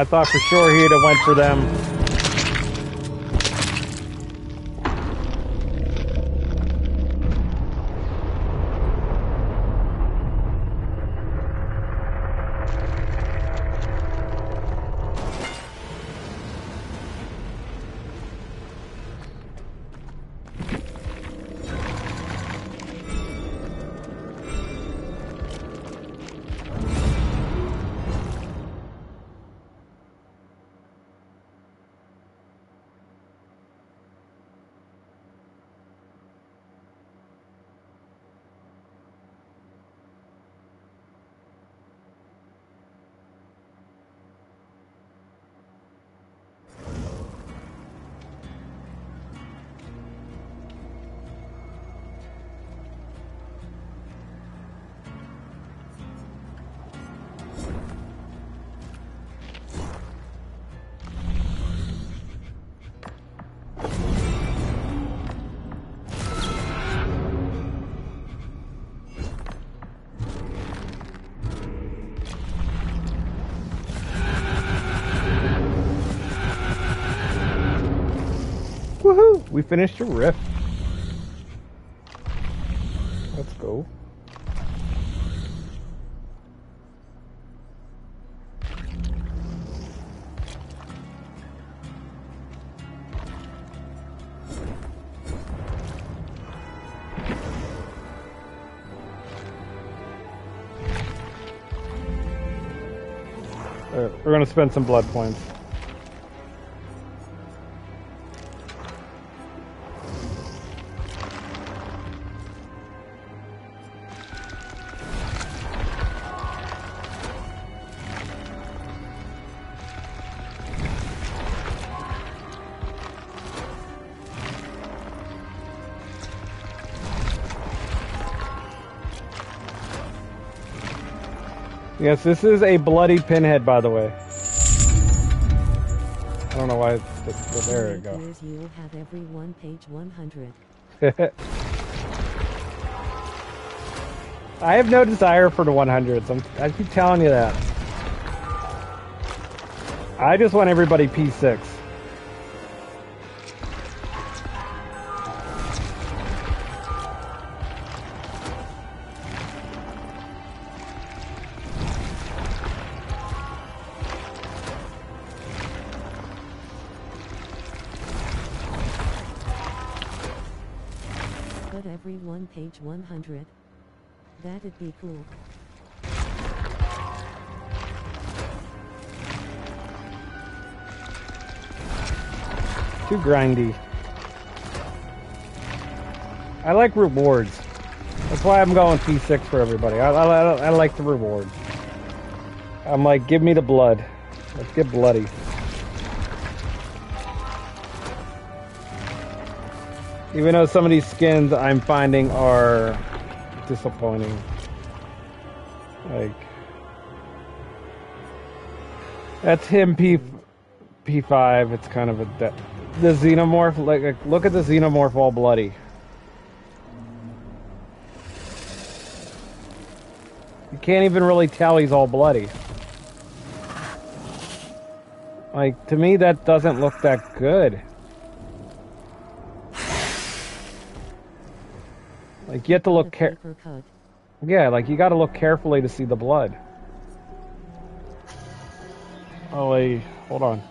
I thought for sure he'd have went for them. We finished a rift. Let's go. We're gonna spend some blood points. Yes, this is a bloody pinhead, by the way. I don't know why it's, there. We go. You'll have every one page 100. I have no desire for the 100s. I'm, I keep telling you that. I just want everybody P6. Grindy. I like rewards. That's why I'm going P6 for everybody. I, I, I like the rewards. I'm like, give me the blood. Let's get bloody. Even though some of these skins I'm finding are disappointing. Like, that's him P P5. It's kind of a the xenomorph. Like, look at the xenomorph all bloody. You can't even really tell he's all bloody. Like to me, that doesn't look that good. Like you have to look care. Yeah, like you got to look carefully to see the blood. Oh wait, hold on.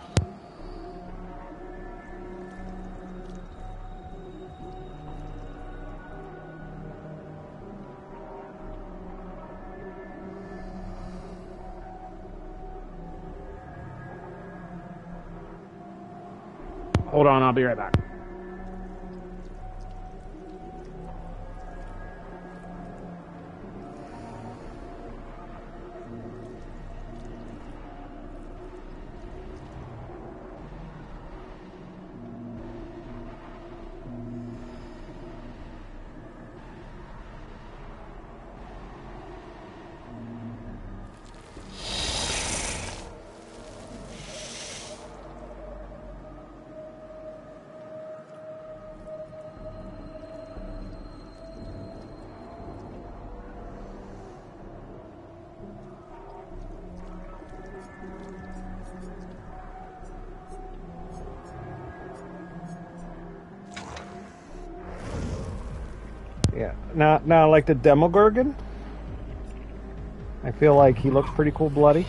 Hold on, I'll be right back. Now, like the Demogorgon, I feel like he looks pretty cool, bloody.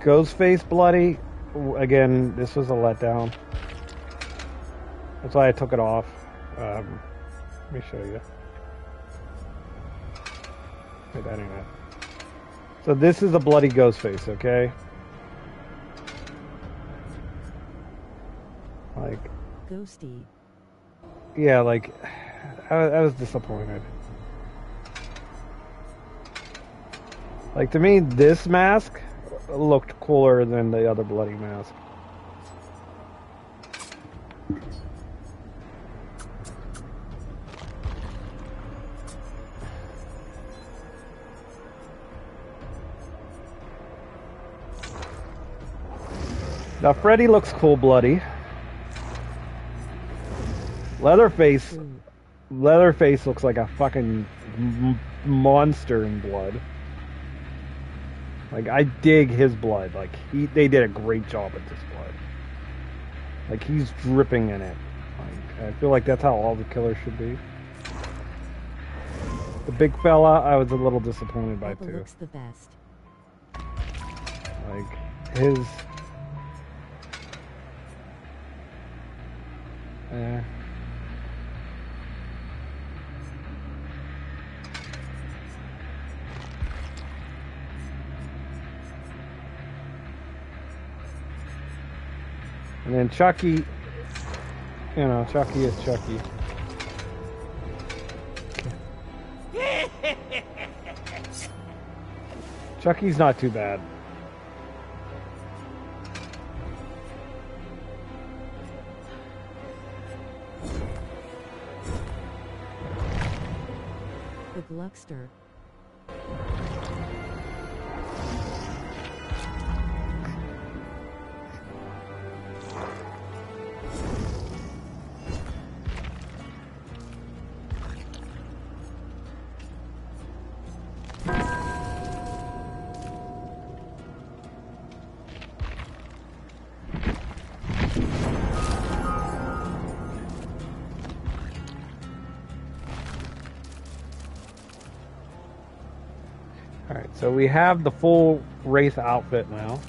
Ghostface, bloody. Again, this was a letdown. That's why I took it off. Um, let me show you. It. So this is a bloody Ghostface, okay? Ghosty. yeah, like, I, I was disappointed. Like, to me, this mask looked cooler than the other bloody mask. Now, Freddy looks cool bloody. Leatherface Leatherface looks like a fucking m- monster in blood. Like I dig his blood. Like he, they did a great job with this blood. Like he's dripping in it. Like I feel like that's how all the killers should be. The big fella, I was a little disappointed by too. looks the best. Like his. Eh. And then Chucky, you know, Chucky is Chucky. Chucky's not too bad. The Gluckster. So we have the full Wraith outfit now.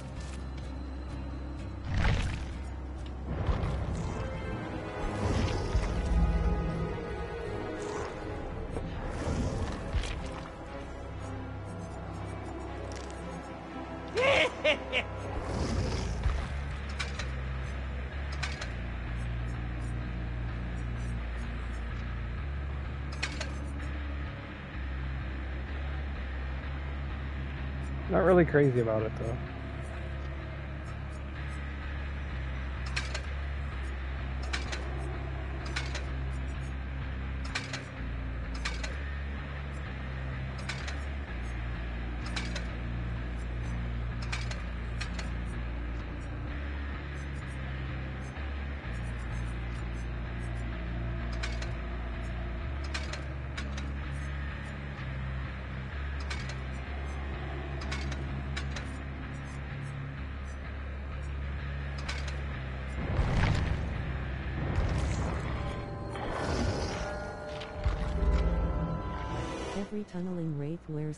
Crazy about it though.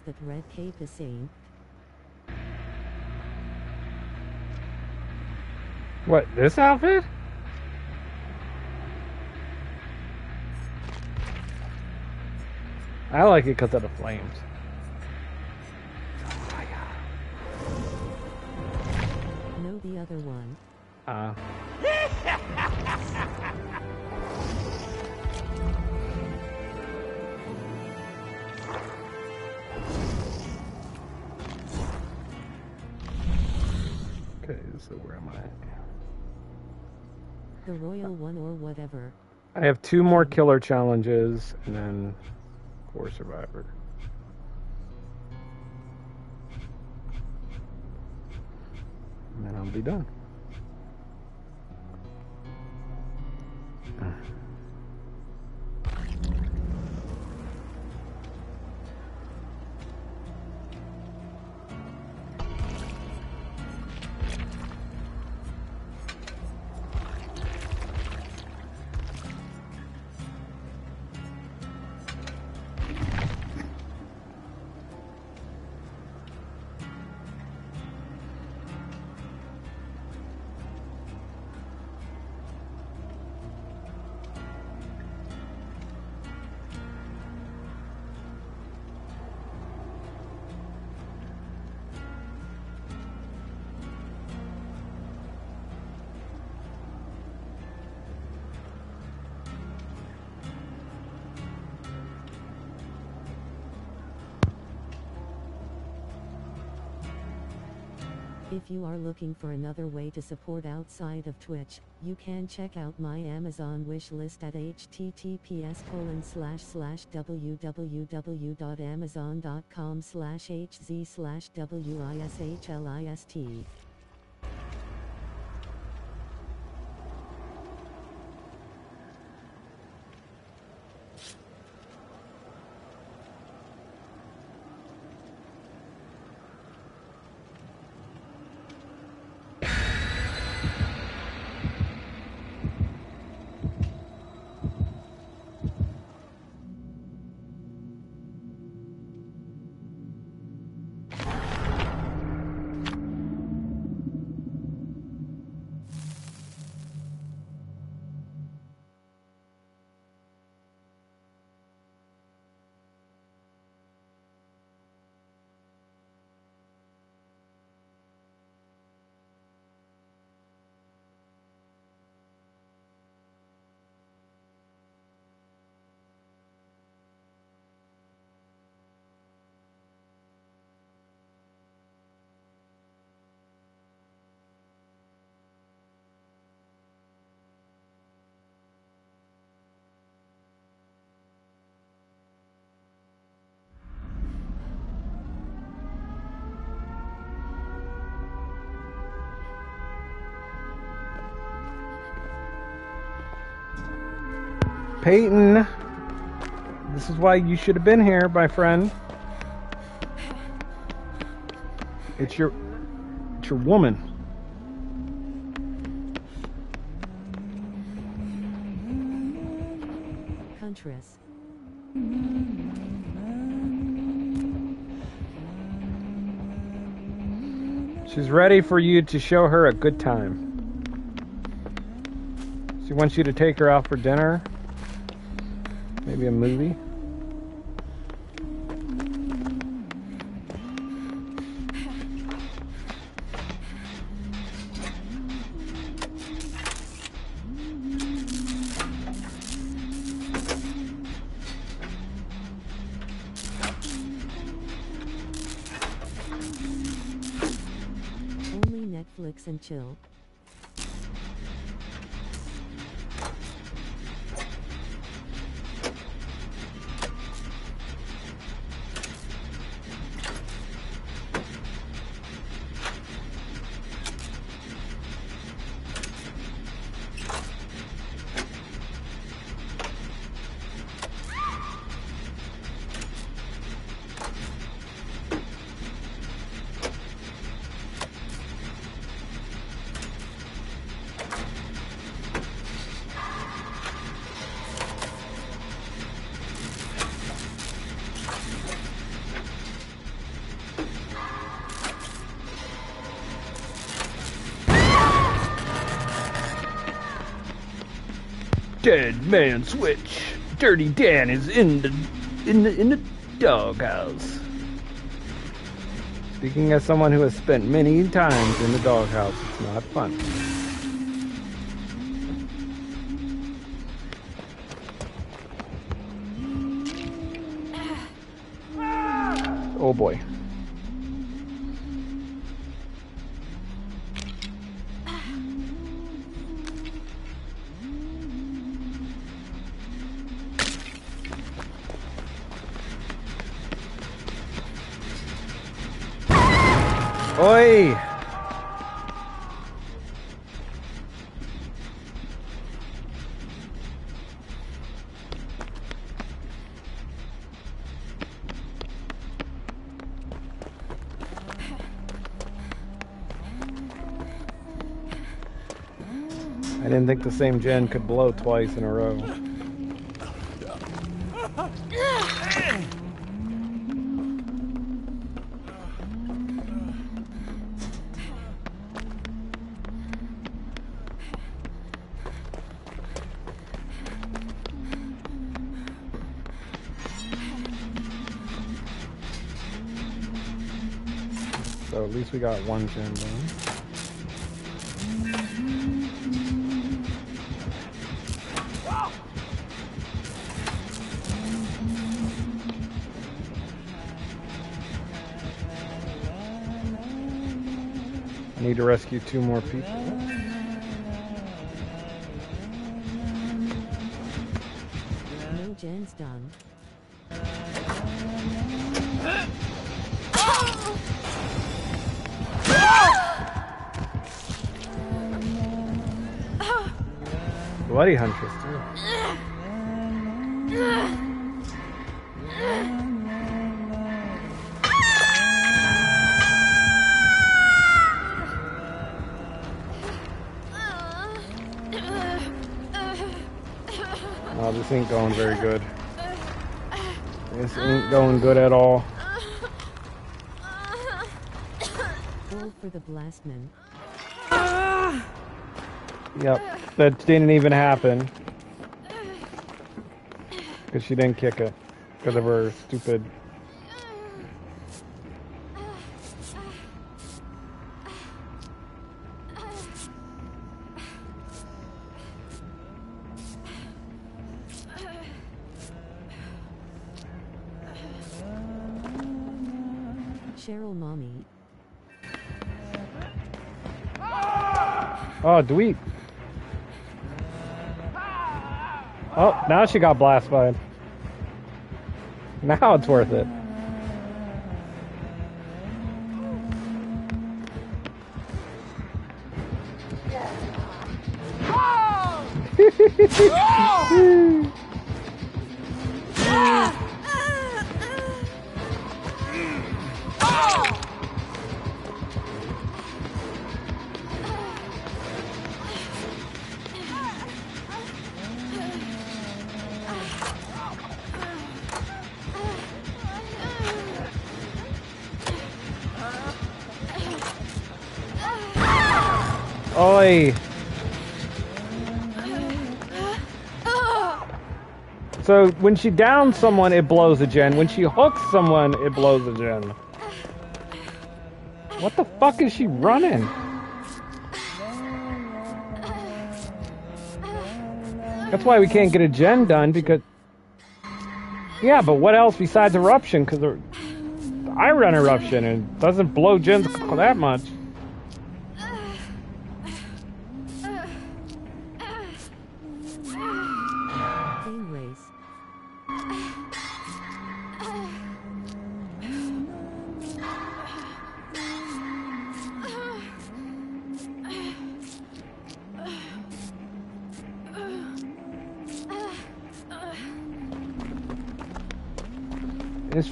That red cape is saying, What, this outfit? I like it because of the flames. no the other one. Uh, so where am I? The royal one or whatever. I have two more killer challenges and then four survivor. And then I'll be done. If you are looking for another way to support outside of Twitch, you can check out my Amazon wish list at https colon slash slash www.amazon.com slash hz slash wishlist. Peyton, this is why you should have been here, my friend. It's your, it's your woman. Huntress. She's ready for you to show her a good time. She wants you to take her out for dinner. Maybe a movie. Dead man switch. Dirty Dan is in the in the in the doghouse. Speaking as someone who has spent many times in the doghouse, it's not fun. Oh boy. The same gen could blow twice in a row. So at least we got one gen done. To rescue two more people. No done. Bloody Huntress, going good at all. Roll for the blast mine. Yep, that didn't even happen. Because she didn't kick it. Because of her stupid. Dweet. Oh, now she got blasted. Now it's worth it. So when she downs someone, it blows a gen. When she hooks someone, it blows a gen. What the fuck is she running? That's why we can't get a gen done because. Yeah, but what else besides eruption? Because er, I run eruption and doesn't blow gens that much.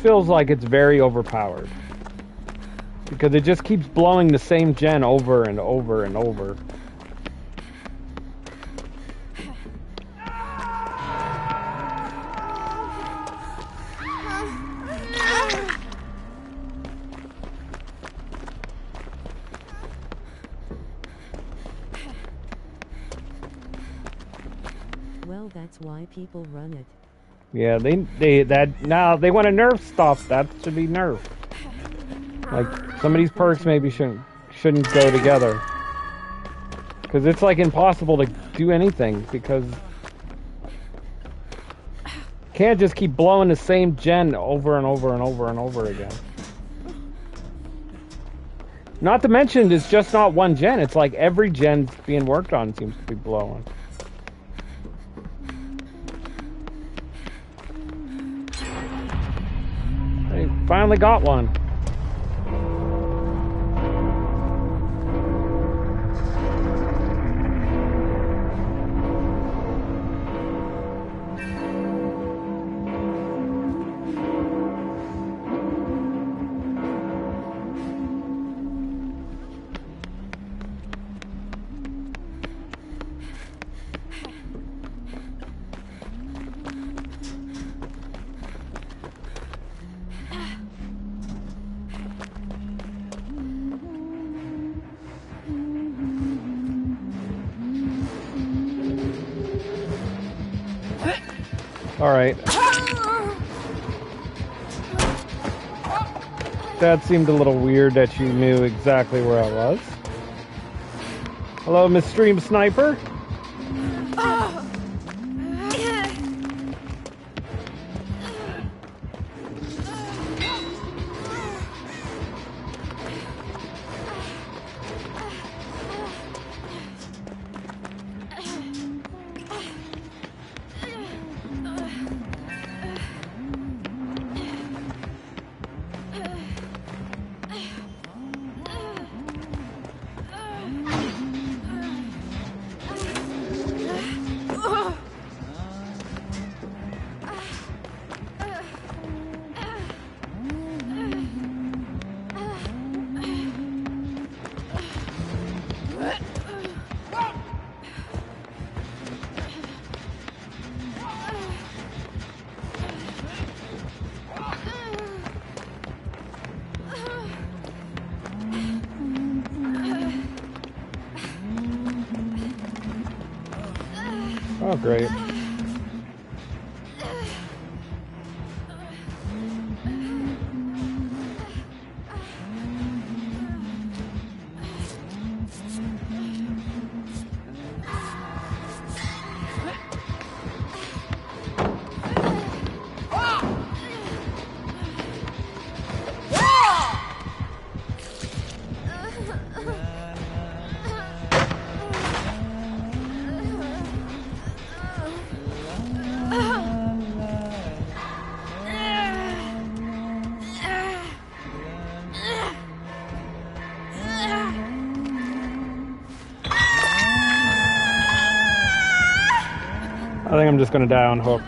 Feels like it's very overpowered. Because it just keeps blowing the same gen over and over and over. Well, that's why people run it. Yeah, they they that now they want to nerf stuff. That should be nerfed. Like some of these perks maybe shouldn't shouldn't go together. Cause it's like impossible to do anything because can't just keep blowing the same gen over and over and over and over again. Not to mention, it's just not one gen. It's like every gen being worked on seems to be blowing. Finally got one. That seemed a little weird that you knew exactly where I was. Hello, Miss Stream Sniper. Oh, great. I'm just gonna die on hook.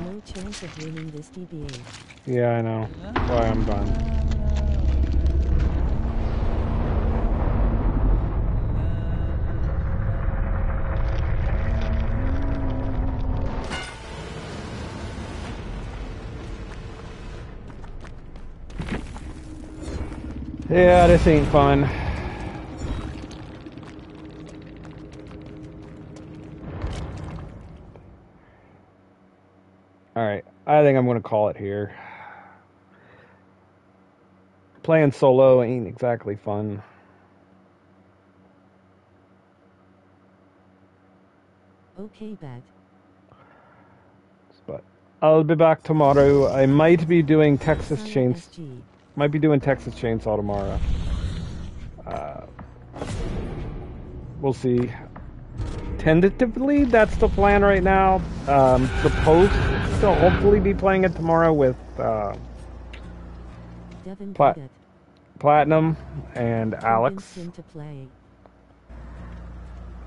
No chance of winning this DBA. Yeah, I know. Why I'm done. This ain't fun. Alright, I think I'm gonna call it here. Playing solo ain't exactly fun. Okay, bet. But I'll be back tomorrow. I might be doing Texas Chains might be doing Texas Chainsaw tomorrow. Uh, we'll see. Tentatively, that's the plan right now. Um, supposed to hopefully be playing it tomorrow with uh, Devin Plat- Piggott. Platinum and Alex. Convinced him to play.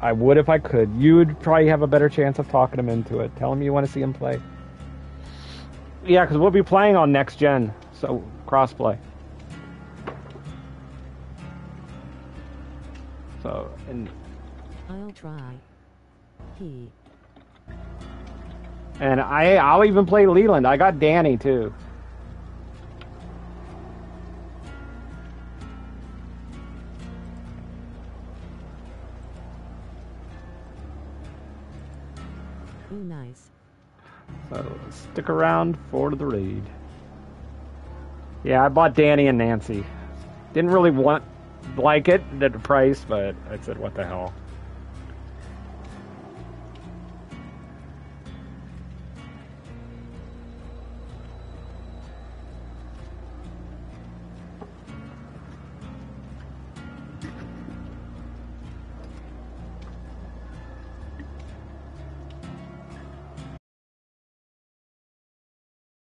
I would if I could. You would probably have a better chance of talking him into it. Tell him you want to see him play. Yeah, because we'll be playing on next gen, so crossplay. So, and I'll try. He. and I I'll even play Leland. I got Danny too. Ooh, nice. So stick around for the raid. Yeah, I bought Danny and Nancy. Didn't really want like it at the price, but I said, what the hell.